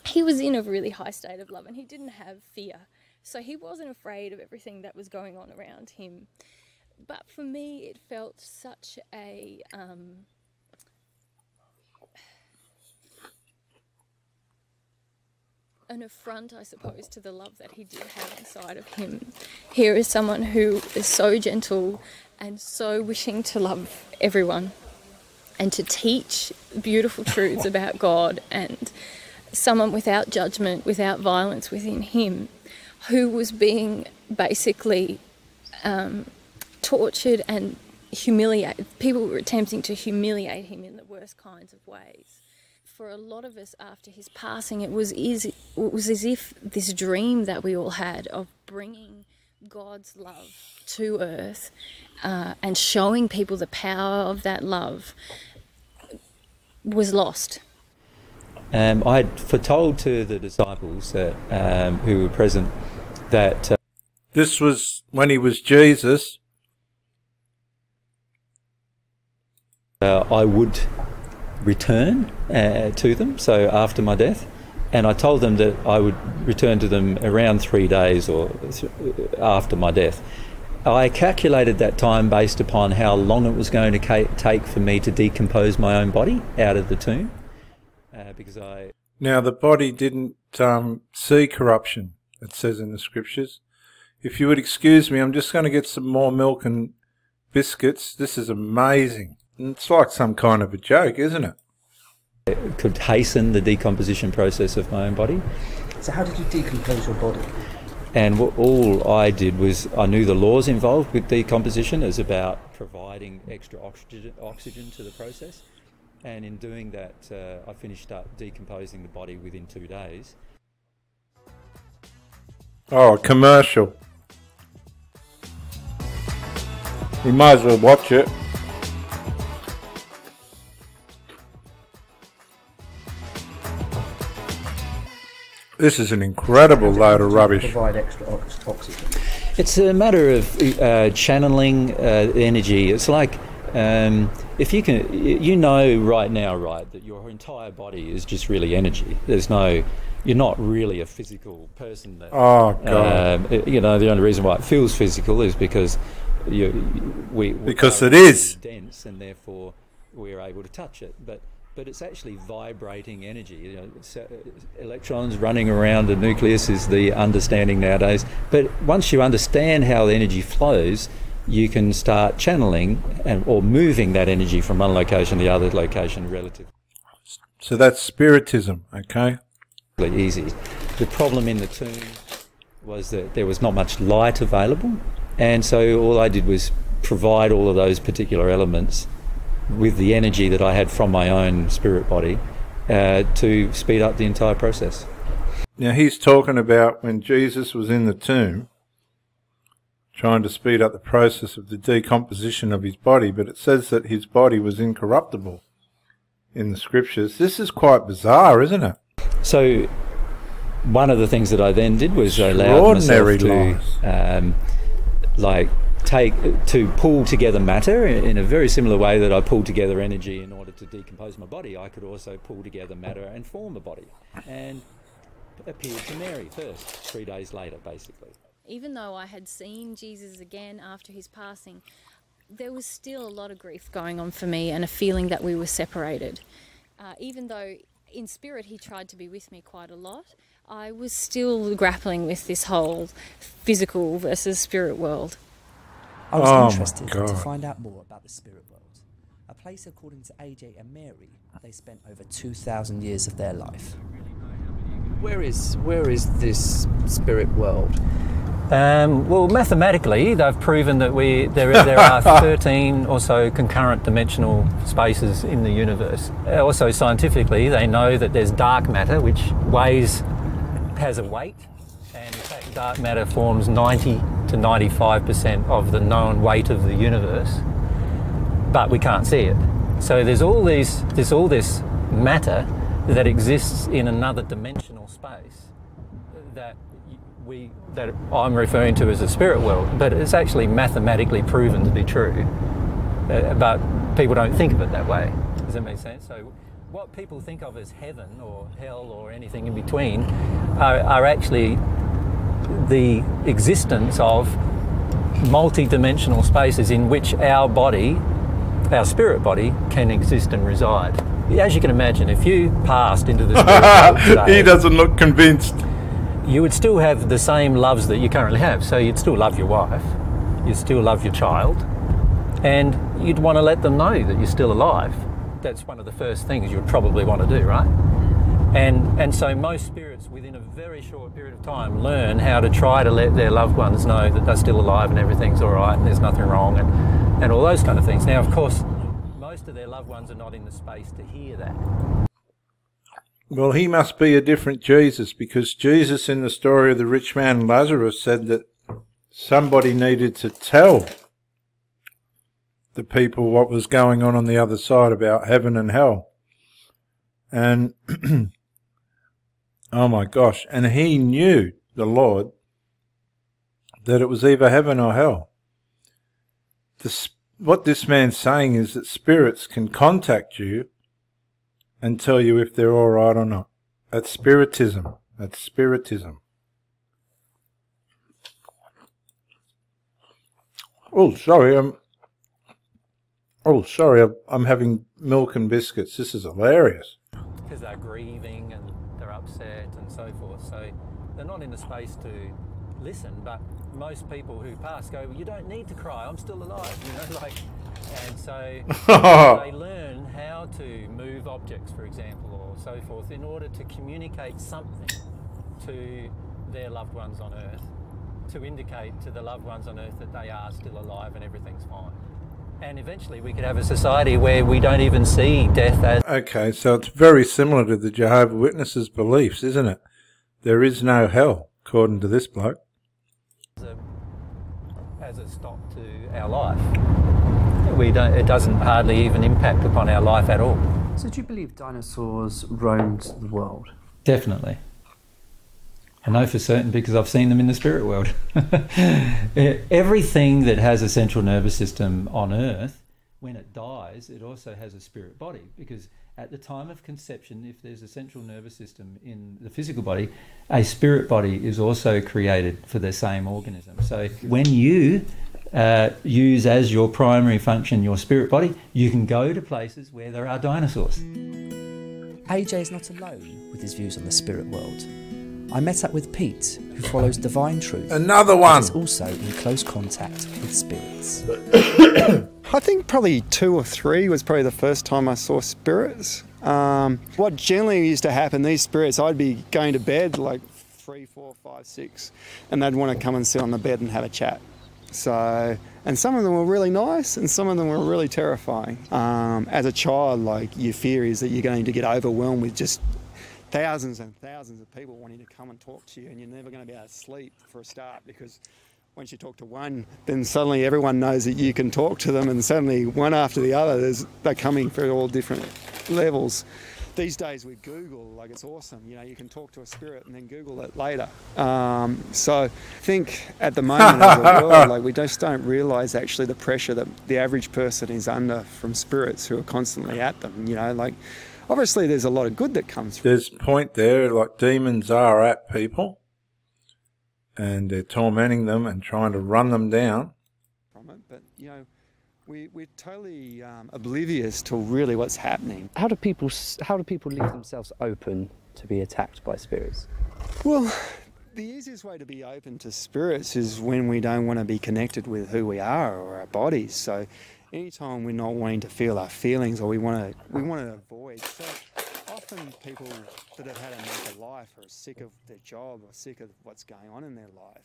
he was in a really high state of love and he didn't have fear. So he wasn't afraid of everything that was going on around him. But for me, it felt such a. Um, an affront, I suppose, to the love that he did have inside of him. Here is someone who is so gentle and so wishing to love everyone and to teach beautiful truths about God and someone without judgment, without violence within him, who was being basically um, tortured and humiliated. People were attempting to humiliate him in the worst kinds of ways. For a lot of us after his passing, it was, is, it was as if this dream that we all had of bringing God's love to earth uh, and showing people the power of that love was lost. Um, I had foretold to the disciples that, um, who were present that. Uh, this was when he was Jesus. Uh, I would return uh, to them, so after my death. And I told them that I would return to them around three days or th- after my death. I calculated that time based upon how long it was going to take for me to decompose my own body out of the tomb. Uh, because I. Now, the body didn't um, see corruption, it says in the scriptures. If you would excuse me, I'm just going to get some more milk and biscuits. This is amazing. It's like some kind of a joke, isn't it? It could hasten the decomposition process of my own body. So, how did you decompose your body? And what, all I did was I knew the laws involved with decomposition is about providing extra oxygen, oxygen to the process. And in doing that, uh, I finished up decomposing the body within two days. Oh, a commercial. You might as well watch it. This is an incredible load of rubbish. Provide extra ox- oxygen. It's a matter of uh, channeling uh, energy. It's like um, if you can, you know right now, right, that your entire body is just really energy. There's no, you're not really a physical person. That, Oh, God. Um, you know, the only reason why it feels physical is because you, we Because we it are dense, and therefore we're able to touch it. But but it's actually vibrating energy. You know, uh, electrons running around the nucleus is the understanding nowadays. But once you understand how the energy flows, you can start channeling and, or moving that energy from one location to the other location relative. So that's spiritism, okay? easy. The problem in the tomb was that there was not much light available, and so all I did was provide all of those particular elements with the energy that I had from my own spirit body uh, to speed up the entire process. Now he's talking about when Jesus was in the tomb, trying to speed up the process of the decomposition of his body, but it says that his body was incorruptible in the scriptures. This is quite bizarre, isn't it? So, one of the things that I then did was I allowed myself to, um, like, take to pull together matter in a very similar way that I pulled together energy in order to decompose my body. I could also pull together matter and form a body, and appeared to Mary first, three days later, basically. Even though I had seen Jesus again after his passing, there was still a lot of grief going on for me and a feeling that we were separated. Uh, even though in spirit he tried to be with me quite a lot, I was still grappling with this whole physical versus spirit world. I was Oh interested to find out more about the spirit world. A place, according to AJ and Mary, they spent over 2,000 years of their life. Where is where is this spirit world? Um, well, mathematically, they've proven that we there, there are 13 or so concurrent dimensional spaces in the universe. Uh, Also, scientifically, they know that there's dark matter, which weighs, has a weight, and in fact, dark matter forms 90 to 95% of the known weight of the universe, but we can't see it. So there's all these, there's all this matter that exists in another dimensional space that we that I'm referring to as a spirit world, but it's actually mathematically proven to be true. Uh, but people don't think of it that way. Does that make sense? So, what people think of as heaven or hell or anything in between are, are actually the existence of multi-dimensional spaces in which our body, our spirit body, can exist and reside. As you can imagine, if you passed into the spirit today, he doesn't look convinced. you would still have the same loves that you currently have. So you'd still love your wife, you'd still love your child, and you'd want to let them know that you're still alive. That's one of the first things you would probably want to do, right? And and so most spirits within a very short period of time learn how to try to let their loved ones know that they're still alive and everything's all right and there's nothing wrong and, and all those kind of things. Now, of course, most of their loved ones are not in the space to hear that. Well, he must be a different Jesus because Jesus in the story of the rich man Lazarus said that somebody needed to tell the people what was going on on the other side about heaven and hell. And oh my gosh, and he knew the Lord that it was either heaven or hell. This, what this man's saying is that spirits can contact you and tell you if they're all right or not. That's spiritism. That's spiritism. Oh, sorry. I'm. Oh, sorry. I'm, having milk and biscuits. This is hilarious. because they're grieving and they're upset and so forth. So they're not in a space to listen. But most people who pass go, "You don't need to cry. I'm still alive." You know, like, and so they learn how to move objects, for example, or so forth, in order to communicate something to their loved ones on Earth, to indicate to the loved ones on Earth that they are still alive and everything's fine. And eventually, we could have a society where we don't even see death as Okay, so it's very similar to the Jehovah Witnesses' beliefs, isn't it? There is no hell, according to this bloke. as a stop to our life. We don't. It doesn't hardly even impact upon our life at all. So, do you believe dinosaurs roamed the world? Definitely. I know for certain because I've seen them in the spirit world. Everything that has a central nervous system on Earth, when it dies, it also has a spirit body. Because at the time of conception, if there's a central nervous system in the physical body, a spirit body is also created for the same organism. So when you uh, use as your primary function your spirit body, you can go to places where there are dinosaurs. AJ is not alone with his views on the spirit world. I met up with Pete, who follows divine truth. Another and one. is also in close contact with spirits. I think probably two or three was probably the first time I saw spirits. Um, what generally used to happen, these spirits, I'd be going to bed like three, four, five, six, and they'd want to come and sit on the bed and have a chat. So, and some of them were really nice, and some of them were really terrifying. Um, as a child, like your fear is that you're going to get overwhelmed with just thousands and thousands of people wanting to come and talk to you, and you're never going to be able to sleep for a start because once you talk to one, then suddenly everyone knows that you can talk to them, and suddenly one after the other, there's, they're coming for all different levels. These days with Google, like it's awesome. You know, you can talk to a spirit and then Google it later. Um, so I think at the moment as a world, like we just don't realise actually the pressure that the average person is under from spirits who are constantly at them. You know, like obviously there's a lot of good that comes from There's point there, like demons are at people, and they're tormenting them and trying to run them down. from it, but you know, we, we're totally um, oblivious to really what's happening. How do people how do people leave themselves open to be attacked by spirits? Well, the easiest way to be open to spirits is when we don't want to be connected with who we are or our bodies. So, anytime we're not wanting to feel our feelings or we want to we want to avoid. So, often people that have had a major life are sick of their job or sick of what's going on in their life.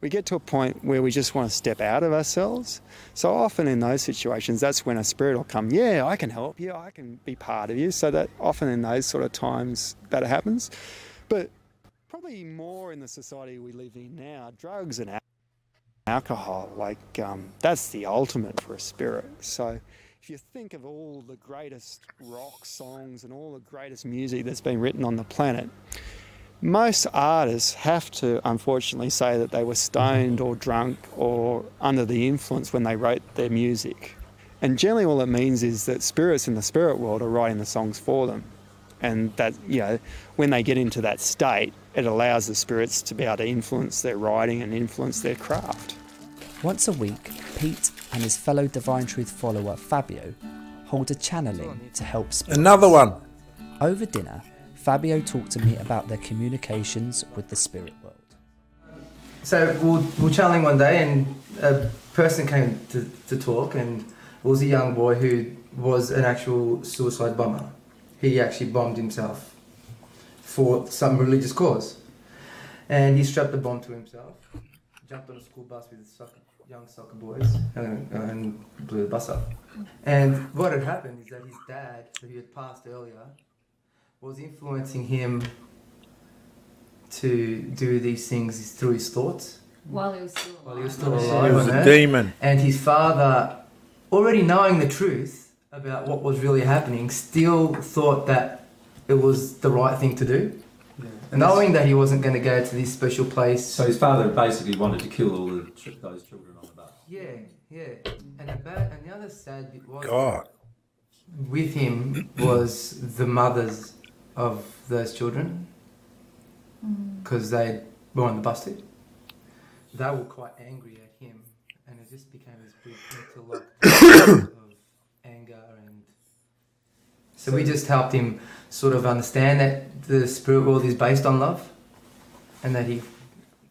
We get to a point where we just want to step out of ourselves. So often in those situations, that's when a spirit will come. Yeah, I can help you. I can be part of you. So that often in those sort of times that happens. But probably more in the society we live in now, drugs and alcohol, like um, that's the ultimate for a spirit. So if you think of all the greatest rock songs and all the greatest music that's been written on the planet, Most artists have to, unfortunately, say that they were stoned or drunk or under the influence when they wrote their music. And generally, all it means is that spirits in the spirit world are writing the songs for them. And that, you know, when they get into that state, it allows the spirits to be able to influence their writing and influence their craft. Once a week, Pete and his fellow Divine Truth follower Fabio hold a channeling to help spirits. Another one. Over dinner, Fabio talked to me about their communications with the spirit world. So we were, we were channeling one day, and a person came to, to talk, and it was a young boy who was an actual suicide bomber. He actually bombed himself for some religious cause, and he strapped a bomb to himself, jumped on a school bus with soccer, young soccer boys, and, and blew the bus up. And what had happened is that his dad, who had passed earlier, was influencing him to do these things through his thoughts. While he was still While he was still He alive. was a Earth. demon. And his father, already knowing the truth about what was really happening, still thought that it was the right thing to do. And knowing that he wasn't going to go to this special place. So his father basically wanted to kill all the those children on the bus. Yeah, yeah. And the, bad, and the other sad bit was God. with him was the mothers of those children mm. because they were on the bus too. They were quite angry at him, and it just became this big interlock of anger and. So we just helped him sort of understand that the spirit world is based on love, and that he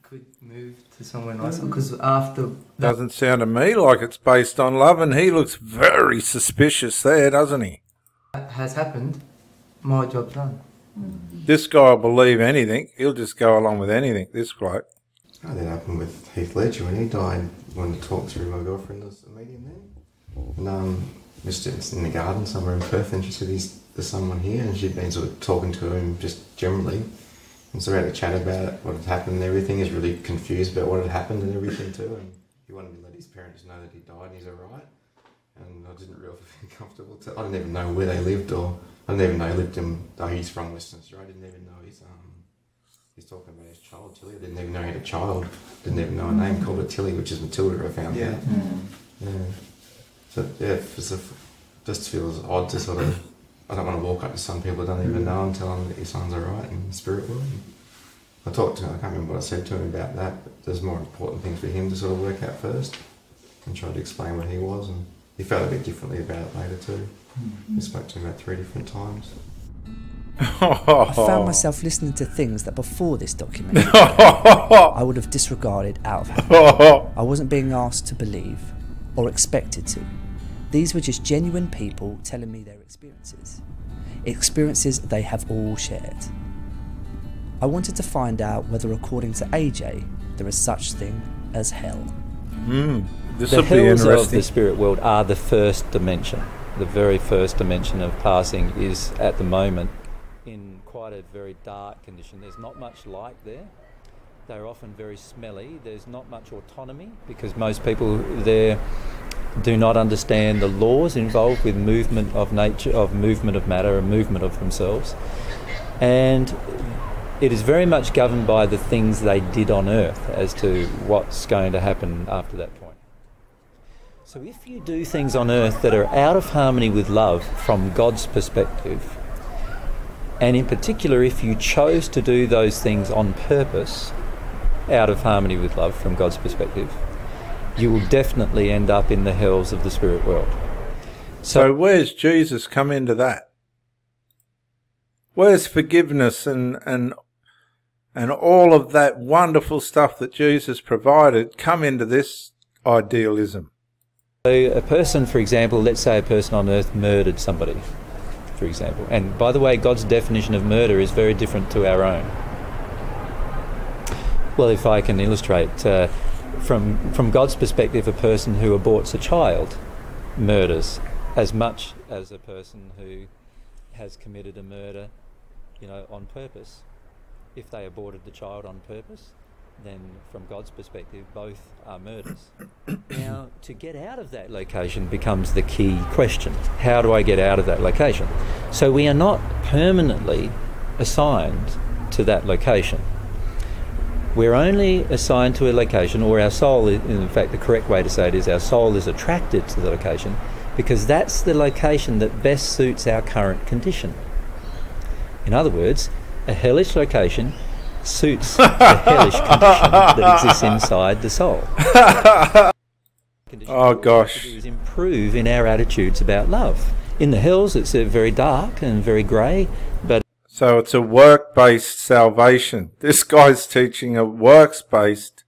could move to somewhere nicer. Because after Doesn't sound to me like it's based on love, and he looks very suspicious there, doesn't he? that has happened, my job's done. This guy will believe anything. He'll just go along with anything. This bloke. Oh, that happened with Heath Ledger when he died. Wanted to talk through my girlfriend was a medium then. And um, just in the garden somewhere in Perth, and she said, "He's there's someone here," and she'd been sort of talking to him just generally. And so we had a chat about it, what had happened and everything. He's really confused about what had happened and everything too. And he wanted to let his parents know that he died and he's alright. And I didn't really feel comfortable. To, I didn't even know where they lived, or I didn't even know he lived in. Though he's from Western Australia, I didn't even know he's um. He's talking about his child, Tilly. I didn't even know he had a child. Didn't even know a name called it Tilly, which is Matilda. I found Yeah. out. Yeah. So yeah, it's a, just feels odd to sort of. I don't want to walk up to some people I don't even know and tell them that your son's alright in the spirit world. I talked to him. I can't remember what I said to him about that. But there's more important things for him to sort of work out first, and tried to explain what he was, and he felt a bit differently about it later too. Hmm. We spoke to him about three different times. I found myself listening to things that before this documentary I would have disregarded out of habit. I wasn't being asked to believe or expected to. These were just genuine people telling me their experiences. Experiences they have all shared. I wanted to find out whether, according to AJ, there is such thing as hell. Hmm. This the will be hells of the spirit world are the first dimension. The very first dimension of passing is at the moment in quite a very dark condition. There's not much light there. They're often very smelly. There's not much autonomy because most people there do not understand the laws involved with movement of nature, of movement of matter, and movement of themselves. And it is very much governed by the things they did on earth as to what's going to happen after that point. So if you do things on earth that are out of harmony with love from God's perspective, and in particular if you chose to do those things on purpose, out of harmony with love from God's perspective, you will definitely end up in the hells of the spirit world. So where's Jesus come into that? Where's forgiveness and and and all of that wonderful stuff that Jesus provided come into this idealism? So a person, for example, let's say a person on earth murdered somebody, for example. And by the way, God's definition of murder is very different to our own. Well, if I can illustrate, uh, from, from God's perspective, a person who aborts a child murders as much as a person who has committed a murder, you know, on purpose. If they aborted the child on purpose, then from God's perspective, both are murders. now, to get out of that location becomes the key question. How do I get out of that location? So we are not permanently assigned to that location. We're only assigned to a location, or our soul, is, in fact, the correct way to say it is our soul is attracted to the location because that's the location that best suits our current condition. In other words, a hellish location suits the hellish condition that exists inside the soul. oh gosh. is improve in our attitudes about love. In the hills, it's very dark and very grey, but So it's a work based salvation. This guy's teaching a works based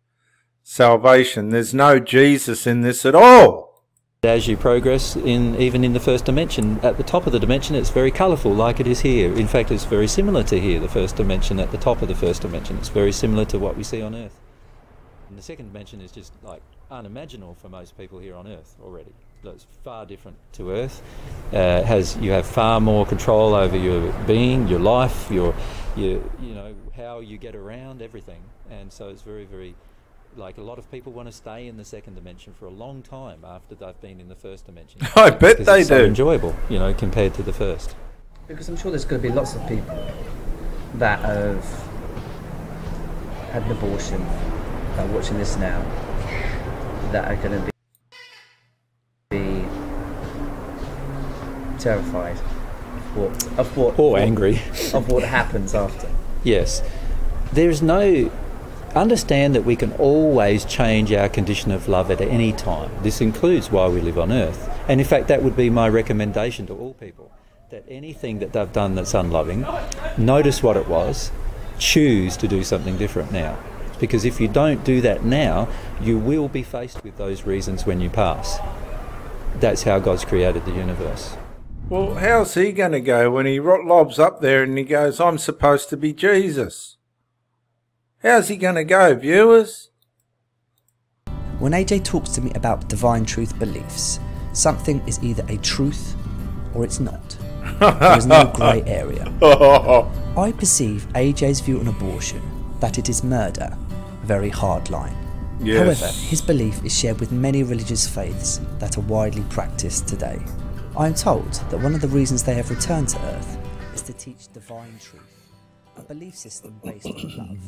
salvation. There's no Jesus in this at all. as you progress in even in the first dimension, at the top of the dimension, it's very colourful, like it is here. In fact, it's very similar to here. The first dimension at the top of the first dimension, it's very similar to what we see on Earth. And the second dimension is just like unimaginable for most people here on Earth already. It's far different to Earth. Uh, has you have far more control over your being, your life, your, your, you know, how you get around, everything. And so it's very, very, like a lot of people want to stay in the second dimension for a long time after they've been in the first dimension. I bet they it's so do. enjoyable, you know, compared to the first. Because I'm sure there's going to be lots of people that have had an abortion, that are watching this now, that are going to be, be terrified of what, of what, Or what- angry. of what happens after. Yes. There's no. Understand that we can always change our condition of love at any time. This includes while we live on earth. And in fact, that would be my recommendation to all people that anything that they've done that's unloving, notice what it was, choose to do something different now. Because if you don't do that now, you will be faced with those reasons when you pass. That's how God's created the universe. Well, how's he going to go when he ro- lobs up there and he goes, I'm supposed to be Jesus? How's he going to go, viewers? When AJ talks to me about divine truth beliefs, something is either a truth or it's not. There is no grey area. I perceive AJ's view on abortion that it is murder, very hard line. Yes. However, his belief is shared with many religious faiths that are widely practiced today. I am told that one of the reasons they have returned to Earth is to teach divine truth, a belief system based on love.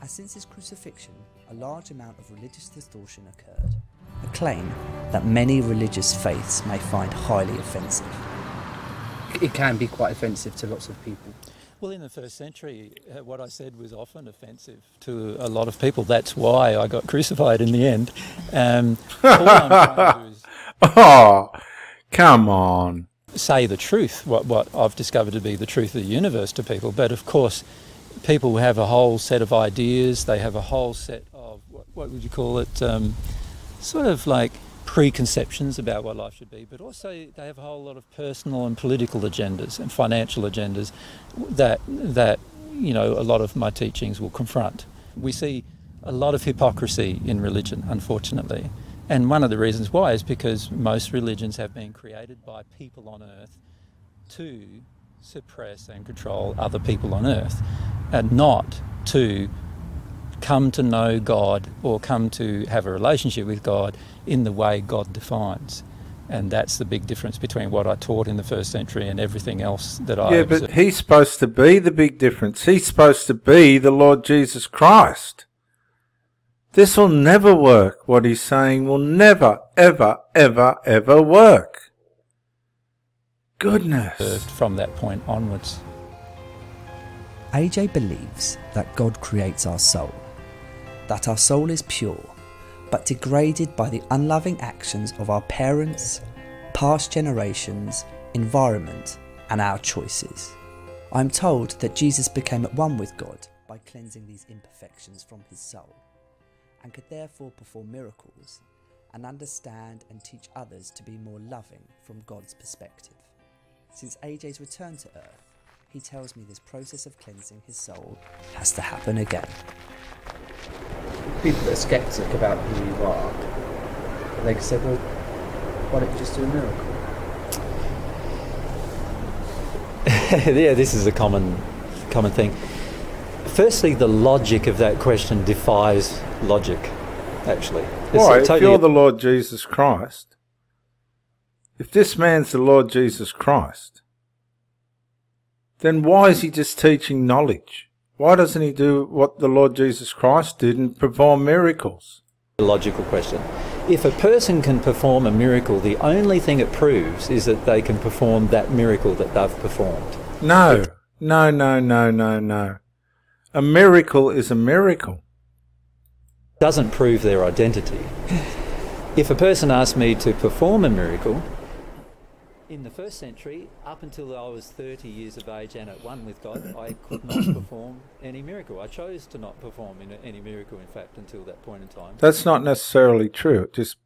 As since his crucifixion, a large amount of religious distortion occurred, a claim that many religious faiths may find highly offensive. It can be quite offensive to lots of people. Well, in the first century, uh, what I said was often offensive to a lot of people. That's why I got crucified in the end. Um, all I'm to do is Oh, come on. say the truth, what, what I've discovered to be the truth of the universe to people. But of course, people have a whole set of ideas, they have a whole set of, what, what would you call it, um, sort of like preconceptions about what life should be, but also they have a whole lot of personal and political agendas and financial agendas that, that you know, a lot of my teachings will confront. We see a lot of hypocrisy in religion, unfortunately. And one of the reasons why is because most religions have been created by people on earth to suppress and control other people on earth, and not to come to know God or come to have a relationship with God in the way God defines. And that's the big difference between what I taught in the first century and everything else that I Yeah, observed. but he's supposed to be the big difference. He's supposed to be the Lord Jesus Christ. This will never work. What he's saying will never, ever, ever, ever work. Goodness. from that point onwards. AJ believes that God creates our soul, that our soul is pure, but degraded by the unloving actions of our parents, past generations, environment, and our choices. I'm told that Jesus became at one with God by cleansing these imperfections from his soul, and could therefore perform miracles and understand and teach others to be more loving from God's perspective. Since AJ's return to Earth, he tells me this process of cleansing his soul has to happen again. People that are skeptic about who you are, they say, well, why don't you just do a miracle? yeah, this is a common, common thing. Firstly, the logic of that question defies logic. Actually, It's Why? If you're the Lord Jesus Christ, if this man's the Lord Jesus Christ, then why is he just teaching knowledge? Why doesn't he do what the Lord Jesus Christ did and perform miracles? A logical question. If a person can perform a miracle, the only thing it proves is that they can perform that miracle that they've performed. No, no, no, no, no, no. A miracle is a miracle. Doesn't prove their identity. If a person asks me to perform a miracle, in the first century, up until I was 30 years of age and at one with God, I could not perform any miracle. I chose to not perform any miracle, in fact, until that point in time. That's not necessarily true. It just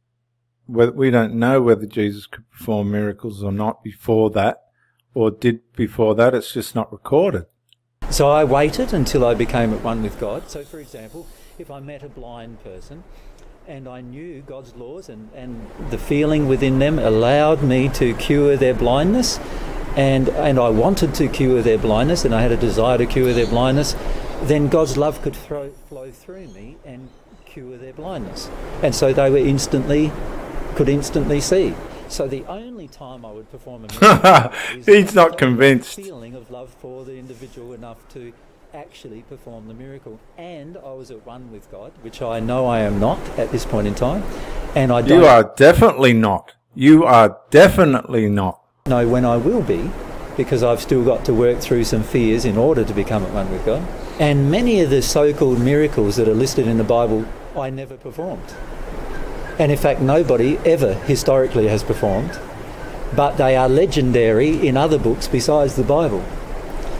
we don't know whether Jesus could perform miracles or not before that, or did before that. It's just not recorded. So I waited until I became at one with God. So, for example, if I met a blind person and I knew God's laws and, and the feeling within them allowed me to cure their blindness and and I wanted to cure their blindness and I had a desire to cure their blindness, then God's love could throw, flow through me and cure their blindness. And so they were instantly could instantly see. So the only time I would perform a miracle is He's not convinced. feeling of love for the individual enough to actually perform the miracle. And I was at one with God, which I know I am not at this point in time. And I don't You are definitely not. You are definitely not. know when I will be, because I've still got to work through some fears in order to become at one with God. And many of the so-called miracles that are listed in the Bible, I never performed. And in fact, nobody ever historically has performed, but they are legendary in other books besides the Bible.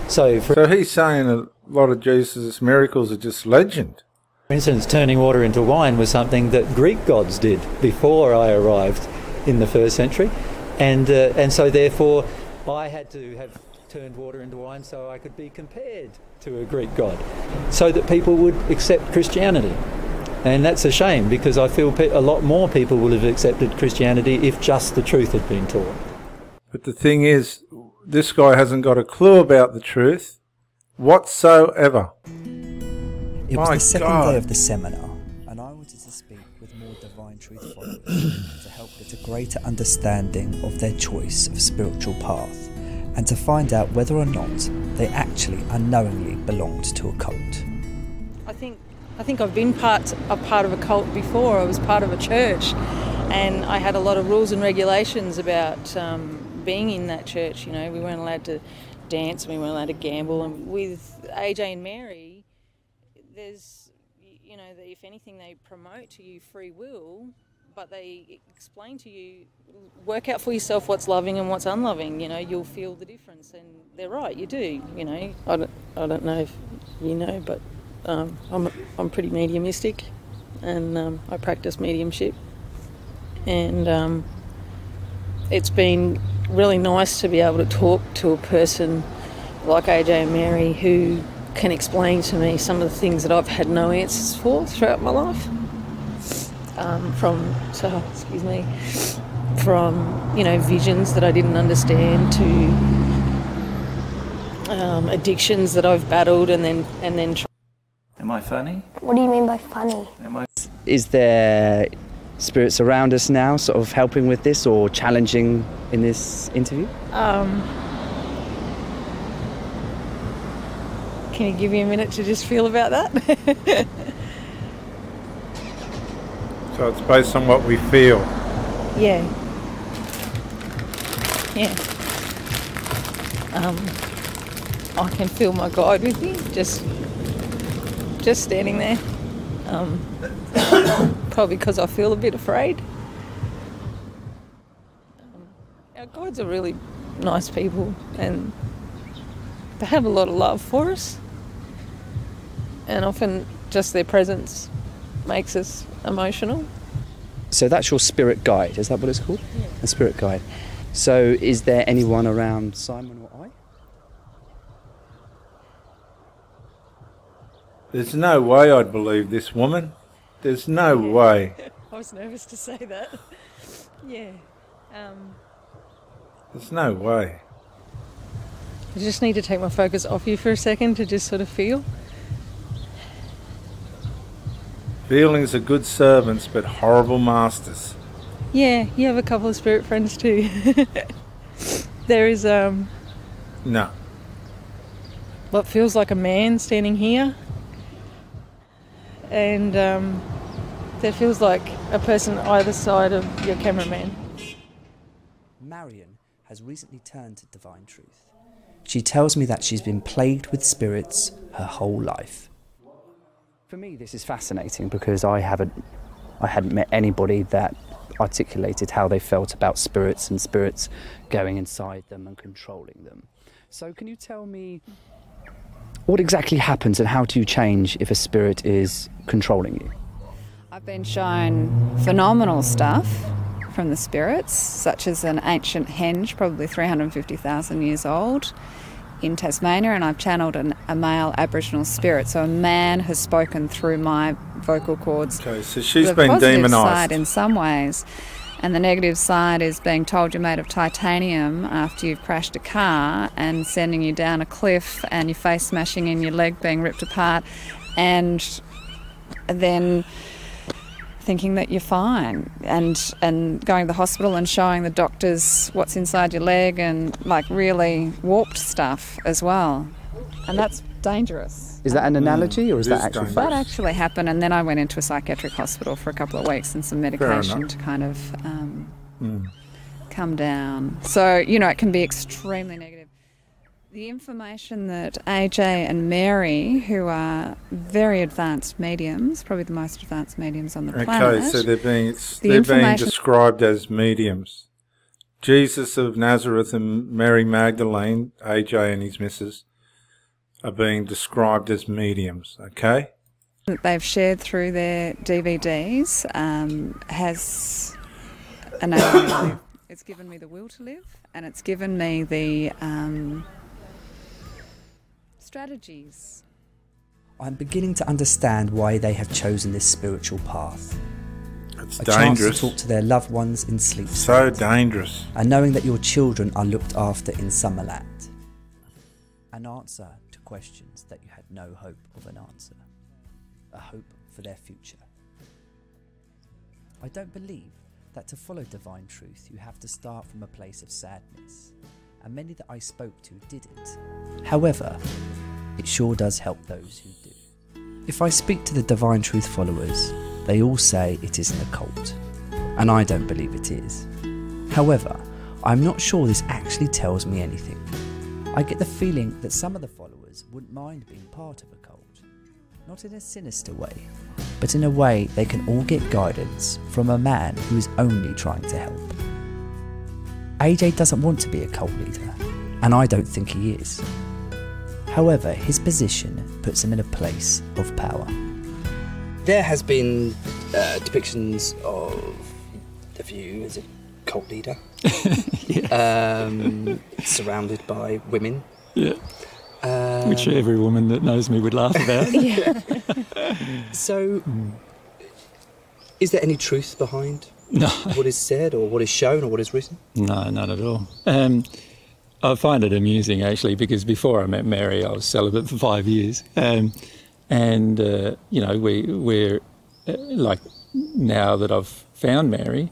So, for So he's saying a lot of Jesus' miracles are just legend. For instance, turning water into wine was something that Greek gods did before I arrived in the first century, and uh, and so therefore I had to have turned water into wine so I could be compared to a Greek god, so that people would accept Christianity. And that's a shame because I feel pe- a lot more people would have accepted Christianity if just the truth had been taught. But the thing is, this guy hasn't got a clue about the truth whatsoever. It was My the second God. day of the seminar, and I wanted to speak with more Divine Truth followers to help get a greater understanding of their choice of spiritual path and to find out whether or not they actually unknowingly belonged to a cult. I think I think I've been part a part of a cult before. I was part of a church, and I had a lot of rules and regulations about um, being in that church. You know, we weren't allowed to dance, we weren't allowed to gamble. And with AJ and Mary, there's you know, if anything, they promote to you free will, but they explain to you, work out for yourself what's loving and what's unloving. You know, you'll feel the difference, and they're right. You do. You know, I don't, I don't know if you know, but um, I'm I'm pretty mediumistic, and um, I practice mediumship, and um, it's been really nice to be able to talk to a person like AJ and Mary who can explain to me some of the things that I've had no answers for throughout my life. Um, from so excuse me, from you know visions that I didn't understand to um, addictions that I've battled and then and then. Am I funny? What do you mean by funny? Am I? Is there spirits around us now, sort of helping with this or challenging in this interview? Um, can you give me a minute to just feel about that? So it's based on what we feel. yeah. Yeah. Um, I can feel my guide with me, just just standing there. Um, probably because I feel a bit afraid. Um, our guides are really nice people, and they have a lot of love for us. And often, just their presence makes us emotional. So that's your spirit guide, is that what it's called? A spirit guide. So is there anyone around Simon or I? There's no way I'd believe this woman. There's no way. I was nervous to say that. yeah. Um, There's no way. I just need to take my focus off you for a second to just sort of feel. Feelings are good servants, but horrible masters. Yeah, you have a couple of spirit friends too. there is um No. what feels like a man standing here, and um, there feels like a person either side of your cameraman. Marion has recently turned to divine truth. She tells me that she's been plagued with spirits her whole life. For me, this is fascinating because I haven't, I hadn't met anybody that articulated how they felt about spirits and spirits going inside them and controlling them. So, can you tell me what exactly happens and how do you change if a spirit is controlling you? I've been shown phenomenal stuff from the spirits, such as an ancient henge, probably 350,000 years old, in Tasmania, and I've channeled an, a male Aboriginal spirit. So a man has spoken through my vocal cords. Okay, so she's the been demonised. side in some ways, and the negative side is being told you're made of titanium after you've crashed a car and sending you down a cliff and your face smashing and your leg being ripped apart, and then thinking that you're fine and and going to the hospital and showing the doctors what's inside your leg and like really warped stuff as well. And that's dangerous. Is that an analogy or is it that is actual dangerous. that actually happened and then i went into a psychiatric hospital for a couple of weeks and some medication to kind of um, Mm. come down. So you know it can be extremely negative the information that AJ and Mary, who are very advanced mediums, probably the most advanced mediums on the planet, Okay, so they're being the they're being information- described as mediums. Jesus of Nazareth and Mary Magdalene, AJ and his missus, are being described as mediums. Okay, that they've shared through their DVDs um, has enabled me. It's given me the will to live, and it's given me the um, strategies. I'm beginning to understand why they have chosen this spiritual path. it's a dangerous. chance to talk to their loved ones in sleep. So state, dangerous. And knowing that your children are looked after in Summerland. An answer to questions that you had no hope of an answer. A hope for their future. I don't believe that to follow divine truth you have to start from a place of sadness, and many that I spoke to didn't. However, it sure does help those who do. If I speak to the divine truth followers, they all say it isn't a cult, and I don't believe it is. However, I'm not sure this actually tells me anything. I get the feeling that some of the followers wouldn't mind being part of a cult. Not in a sinister way, but in a way they can all get guidance from a man who is only trying to help. AJ doesn't want to be a cult leader, and I don't think he is. However, his position puts him in a place of power. There has been uh, depictions of the view as a cult leader, um, surrounded by women. Yeah. Um, Which every woman that knows me would laugh about. So, is there any truth behind No. what is said, or what is shown, or what is written? No, not at all. Um, I find it amusing actually because before I met Mary, I was celibate for five years, um, and uh, you know we we're uh, like now that I've found Mary,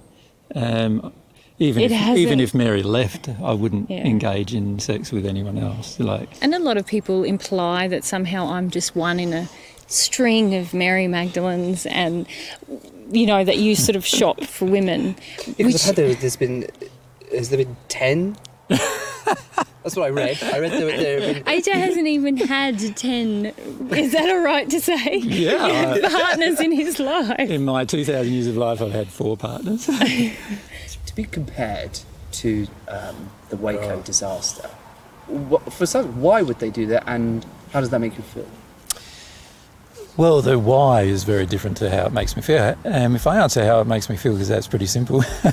um, even It if, even if Mary left, I wouldn't Yeah. engage in sex with anyone else. Like And a lot of people imply that somehow I'm just one in a string of Mary Magdalenes and, you know, that you sort of shop for women. Because I've heard there, there's been, has there been ten? That's what I read. I read there, there have been. AJ hasn't even had 10, is that all right to say? Yeah. Partners in his life. in my two thousand years of life, I've had four partners. to be compared to um, the Waco disaster. What, for some, why would they do that, and how does that make you feel? Well, the why is very different to how it makes me feel. And if I answer how it makes me feel, because that's pretty simple,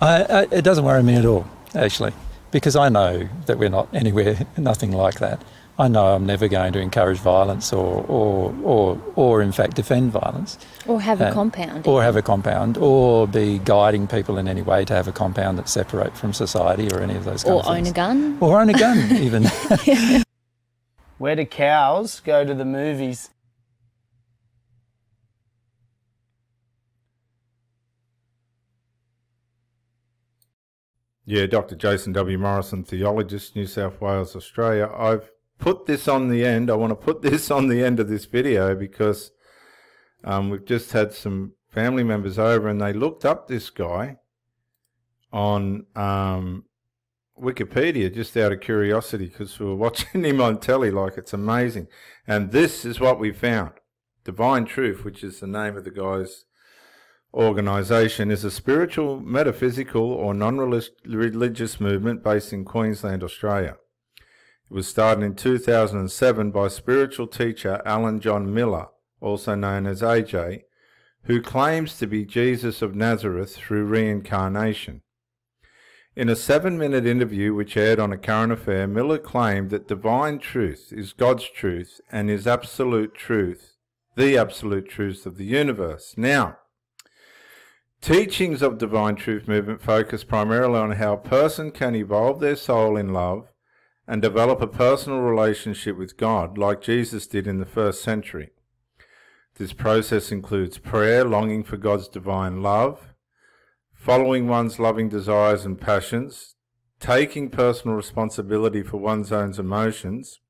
I, I, it doesn't worry me at all, actually, because I know that we're not anywhere, nothing like that. I know I'm never going to encourage violence or, or, or, or in fact, defend violence. Or have a Uh, compound. Or have a compound, or be guiding people in any way to have a compound that's separate from society or any of those kind Or of own a gun. Or own a gun, even. Where do cows go to the movies? Yeah, Dr. Jason W. Morrison, theologist, New South Wales, Australia. I've put this on the end. I want to put this on the end of this video because um, we've just had some family members over and they looked up this guy on um, Wikipedia just out of curiosity because we were watching him on telly like it's amazing. And this is what we found. Divine Truth, which is the name of the guy's organisation, is a spiritual, metaphysical or non-religious movement based in Queensland, Australia. It was started in 2007 by spiritual teacher Alan John Miller, also known as AJ, who claims to be Jesus of Nazareth through reincarnation. In a seven minute interview which aired on a current affair, Miller claimed that divine truth is God's truth and is absolute truth, the absolute truth of the universe. Now, teachings of divine truth movement focus primarily on how a person can evolve their soul in love and develop a personal relationship with God like Jesus did in the first century. This process includes prayer, longing for God's divine love, following one's loving desires and passions, taking personal responsibility for one's own emotions,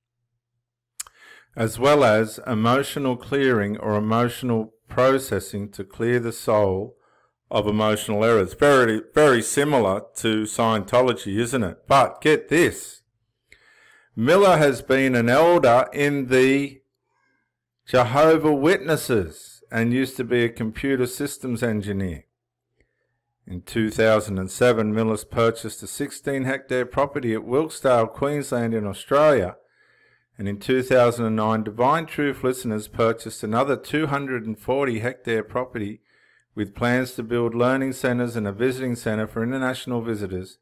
as well as emotional clearing or emotional processing to clear the soul of emotional errors. Very, very similar to Scientology, isn't it? But get this. Miller has been an elder in the Jehovah Witnesses and used to be a computer systems engineer. In 2007, Miller's purchased a 16 hectare property at Wilkesdale, Queensland in Australia. And in 2009, Divine Truth listeners purchased another 240 hectare property with plans to build learning centres and a visiting centre for international visitors.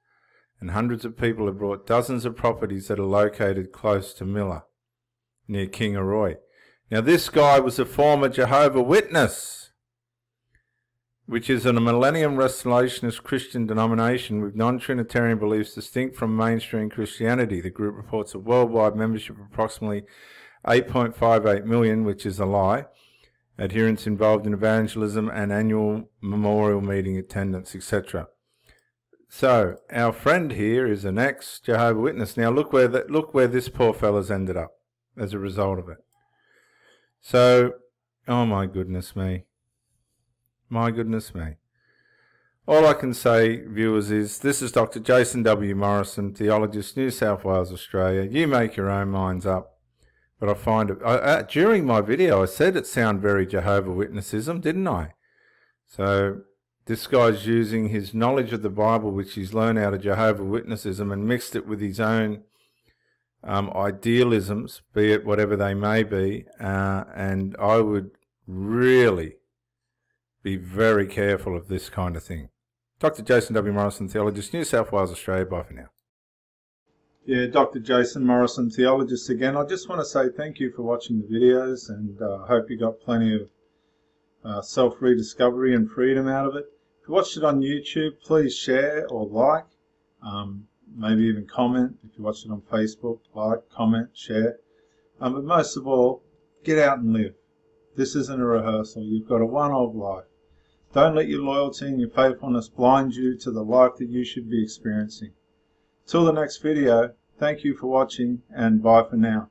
And hundreds of people have bought dozens of properties that are located close to Miller, near King Kingaroy. Now, this guy was a former Jehovah Witness which is a millennium restorationist Christian denomination with non-Trinitarian beliefs distinct from mainstream Christianity. The group reports a worldwide membership of approximately 8.58 million, which is a lie. Adherents involved in evangelism and annual memorial meeting attendance, etc. So our friend here is an ex Jehovah Witness. Now look where look where this poor fellow's ended up as a result of it. So, oh my goodness me. My goodness me. All I can say, viewers, is this is Dr. Jason W. Morrison, theologist, New South Wales, Australia. You make your own minds up. But I find it, I, uh, during my video, I said it sounded very Jehovah Witnessism, didn't I? So this guy's using his knowledge of the Bible, which he's learned out of Jehovah Witnessism, and mixed it with his own um, idealisms, be it whatever they may be. Uh, and I would really be very careful of this kind of thing. Dr. Jason W. Morrison, theologist, New South Wales, Australia. Bye for now. Yeah, Dr. Jason Morrison, theologist again. I just want to say thank you for watching the videos and I uh, hope you got plenty of uh, self-rediscovery and freedom out of it. If you watched it on YouTube, please share or like, um, maybe even comment. If you watched it on Facebook, like, comment, share. Um, but most of all, get out and live. This isn't a rehearsal. You've got a one-off life. Don't let your loyalty and your faithfulness blind you to the life that you should be experiencing. Till the next video, thank you for watching and bye for now.